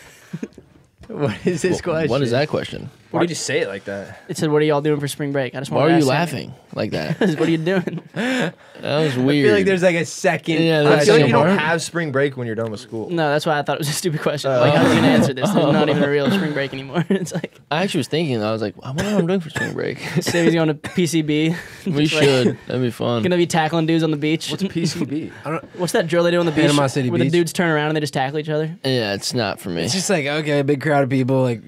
What is this question? What is that question? Why'd you say it like that? It said, what are y'all doing for spring break? I just want to ask. Why to are you ask laughing like that? Sammy. what are you doing? That was weird. I feel like there's like a second. Yeah, I that's feel like you don't part? have spring break when you're done with school. No, that's why I thought it was a stupid question. Oh. like, I was gonna answer this. There's not even a real spring break anymore. it's like I actually was thinking. I was like, I wonder what I'm doing for spring break. Sammy's going to PCB. we Just like- should. That'd be fun. Gonna be tackling dudes on the beach. What's PCB? What's that drill they do on the beach? Panama City where Beach. the dudes turn around and they just tackle each other. Yeah, it's not for me. It's just like okay, a big crowd of people. Like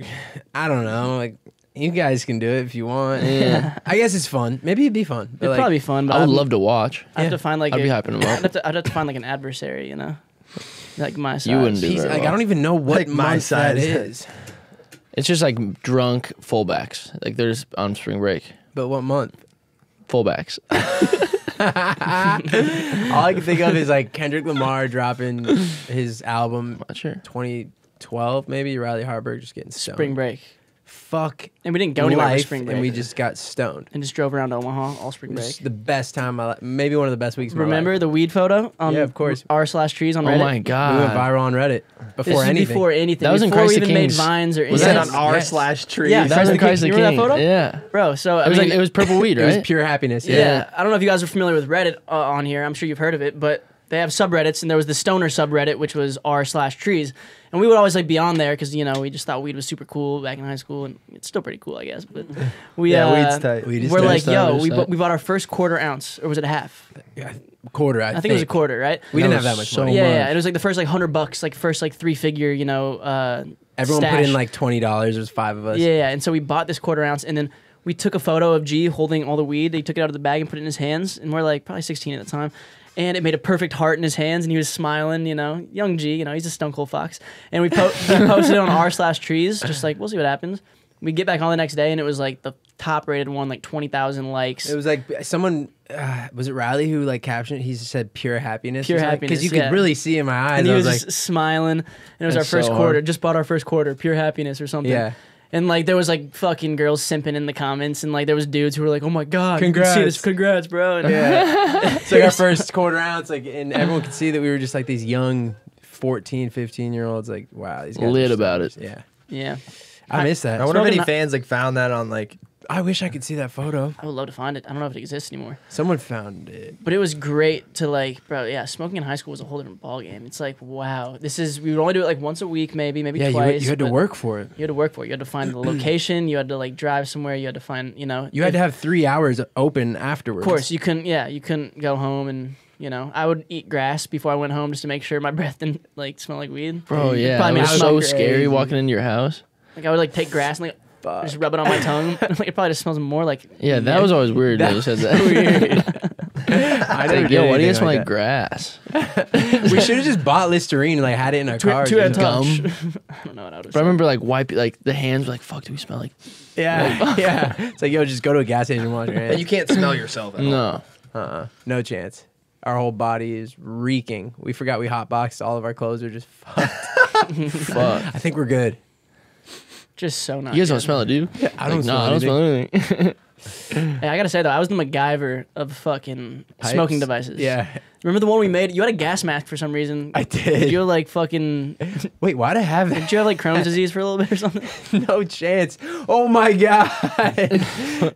I don't know. Like you guys can do it if you want. Yeah. I guess it's fun. Maybe it'd be fun. It'd like, probably be fun, but I would I'd- love to watch. I'd have Yeah. to find like I'd a, be hyping them I'd up. have, to, I'd have to find like an adversary, you know, like my size. You wouldn't do Jeez, very like I don't even know what Like my month that size. is. It's just like drunk fullbacks. Like they're just on spring break. But what month? Fullbacks. All I can think of is like Kendrick Lamar dropping his album Not sure. 2012, maybe Riley Harburg just getting stoned. Spring break, Fuck and we didn't go anywhere for life, spring break. and we just got stoned. and just drove around Omaha all spring It break. was the best time. I maybe one of the best weeks. Of my Remember life. the weed photo on Yeah, of course. r slash trees on Oh Reddit. my we went god. viral on Reddit This before is anything. before anything. That was in before we Christ the even made vines or Was anything. that Yes. on r Yes. slash trees? Yeah, That was in Christ Christ the the King. You King. remember that photo? Yeah. bro? So I It was mean, like it was purple weed, It was right? pure happiness. yeah. Yeah. I don't know if you guys are familiar with Reddit uh, on here. I'm sure you've heard of it, but they have subreddits, and there was the stoner subreddit, which was r slash trees, and we would always like be on there because you know we just thought weed was super cool back in high school, and it's still pretty cool, I guess. But we yeah, uh, weed's tight. Weed we're tight. like, Tight, yo, we, bu- we bought our first quarter ounce, or was it a half? Yeah, quarter. I, I, think, it was a quarter, right? We That didn't have that much so money. yeah, much. yeah, it was like the first like hundred bucks, like first like three figure, you know. Uh, Everyone put in like twenty dollars. There's five of us. Yeah, yeah. And so we bought this quarter ounce, and then we took a photo of G holding all the weed. They took it out of the bag and put it in his hands, and we're like probably 16 at the time. And it made a perfect heart in his hands, and he was smiling. You know, young G. You know, he's a stone cold fox. And we, po- we posted it on r slash trees, just like we'll see what happens. We get back on the next day, and it was like the top rated one, like 20,000 likes. It was like someone uh, was it Riley who like captioned. He just said pure happiness. Pure happiness. because you yeah. could really see in my eyes. and he I was, was, like, smiling, and it was our first so quarter. hard. Just bought our first quarter, pure happiness or something. yeah. And like there was like fucking girls simping in the comments, and like there was dudes who were like, "Oh my god, you can see Congrats. this, congrats, bro!" And Yeah. it's like our first quarter ounce, like, and everyone could see that we were just like these young 14, 15 year olds. Like, wow, these guys Lit are about it. Yeah. yeah, I miss that. I wonder if Smoking any not- fans like found that on like. I wish I could see that photo. I would love to find it. I don't know if it exists anymore. Someone found it. But it was great to like, bro. Yeah, smoking in high school was a whole different ball game. It's like, wow, this is. We would only do it like once a week, maybe, maybe Yeah, twice. had- you had to work for it. You had to work for it. You had to find the location. You had to like drive somewhere. You had to find, you know. You had to have three hours open afterwards. Of course, you couldn't. Yeah, you couldn't go home and. You know, I would eat grass before I went home just to make sure my breath didn't like smell like weed. Bro, It yeah. probably It was so scary walking into your house. Like I would like take grass and like just rub it on my tongue. like it probably just smells more like. Yeah, that was always weird that you said that. I It's never like, did yo, why do you anything smell like that. grass? we should have just bought Listerine and like had it in our Two, car. two at a just- touch. Gum. I don't know what I would have But I said. remember like wiping, like the hands were like fuck do we smell like Yeah, yeah. It's like yo, just go to a gas station and wash your And hands. you can't smell yourself. At all. no. Uh-uh. No chance. Our whole body is reeking. We forgot we hotboxed. All of our clothes are just fucked. Fuck. I think we're good. Just so not. You guys don't good. smell it, dude? I don't Like, smell no, I don't smell anything. Hey, I gotta say though, I was the MacGyver of fucking Pipes? smoking devices. Yeah, Remember the one we made? You had a gas mask for some reason. I Did did. you have like fucking? Wait, why'd I have it? Did you have like Crohn's disease for a little bit or something? no chance. Oh my god,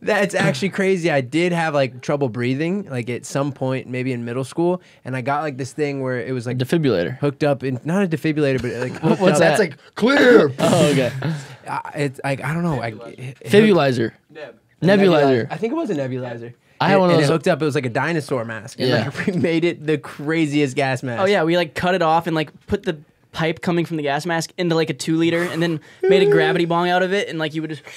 that's actually crazy. I did have like trouble breathing, like at some point, maybe in middle school, and I got like this thing where it was like Defibrillator. hooked up in not a defibrillator, but like What's up. that? That's like clear. Oh, okay. Uh, it's like I don't know. I, it- it- Fibulizer. Neb. Nebulizer. I think it was a nebulizer. I had And- one of those. It hooked up. It was like a dinosaur mask. And Yeah. like, we made it the craziest gas mask. Oh yeah, we like cut it off and like put the pipe coming from the gas mask into like a two liter, and then made a gravity bong out of it, and like you would just.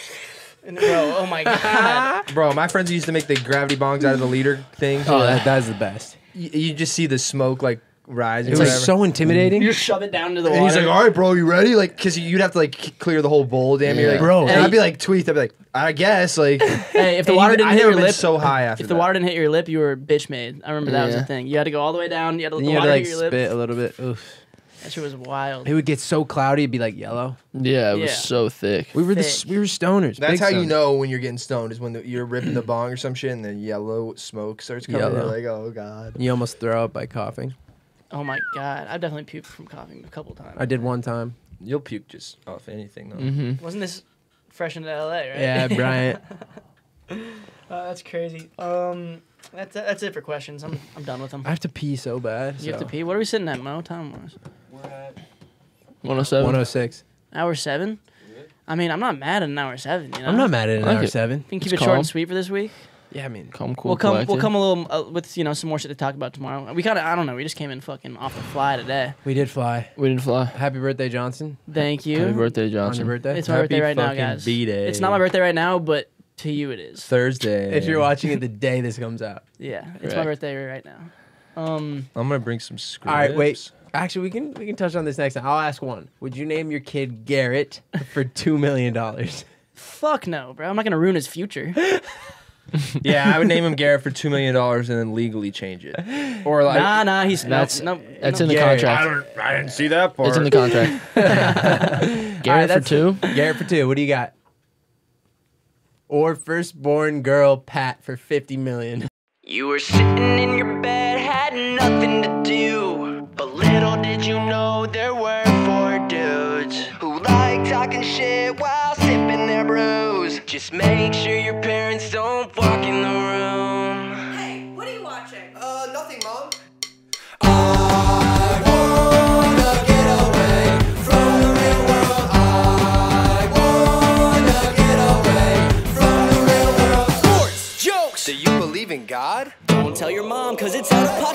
And bro, oh my god. Bro, my friends used to make the gravity bongs out of the liter thing. Oh, that, that is the best. You, you just see the smoke like rise. It and was whatever. so intimidating. You just shove it down to the And water. he's like, "All right, bro, you ready?" Like, cause you'd have to like clear the whole bowl, damn near, Yeah. like, Bro, And hey- I'd be like, "Tweet," I'd be like, "I guess." Like, hey, if the water didn't I hit your lip, so high after if the that. water didn't hit your lip, you were bitch made. I remember that was Yeah. the thing. You had to go all the way down. You had to let the you had water to hit like your lip. spit a little bit. Oof. That shit was wild. It would get so cloudy, it'd be like yellow. Yeah, it was Yeah. so thick. We were Thick. s- we were stoners. That's big how you know when you're getting stoned is when the, you're ripping the bong or some shit and the yellow smoke starts coming. Yellow. You're like, "Oh god." You almost throw up by coughing. Oh my god, I've definitely puked from coughing a couple times. I did one time. You'll puke just off anything though. Mm-hmm. Wasn't this fresh into LA, right? Yeah, Bryant. Uh, that's crazy. Um, that's that's it for questions. I'm I'm done with them. I have to pee so bad. You have to pee. What are we sitting at, Mo? Time wise. We're at 107. 106. Hour seven. I mean, I'm not mad at an hour seven. You know. I'm not mad at an like hour it. seven. We can keep It's it short and sweet for this week. Yeah, I mean, Calm, cool, we'll come. collected. We'll come a little uh, with you know some more shit to talk about tomorrow. We kind of I don't know. We just came in fucking off the fly today. we did fly. We didn't fly. Happy birthday, Johnson. Thank you. Happy birthday, On Johnson. your birthday. It's my Happy birthday right now, fucking guys. B-day. It's not my birthday right now, but to you it is. Thursday. If you're watching it the day this comes out. Yeah, it's my birthday right now. Um, I'm gonna bring some scripts. All right, wait. Actually, we can we can touch on this next time. I'll ask one. Would you name your kid Garrett for two million dollars? Fuck no, bro. I'm not gonna ruin his future. Yeah, I would name him Garrett for two million dollars and then legally change it. Or like, nah, nah. He's That's no, no, that's no. in the Garrett, I contract. don't, I didn't see that part. It's in the contract. Garrett right, for two. Garrett for two. What do you got? Or firstborn girl Pat for fifty million. You were sitting in your bed, had nothing to do. But little did you know there were four dudes who like talking shit while sipping their brews. Just make sure your parents don't walk in the room. Hey, what are you watching? Uh, nothing, mom. I wanna get away from the real world. I wanna get away from the real world. Sports, jokes! Do you believe in God? Don't tell your mom, cause it's out of pocket party!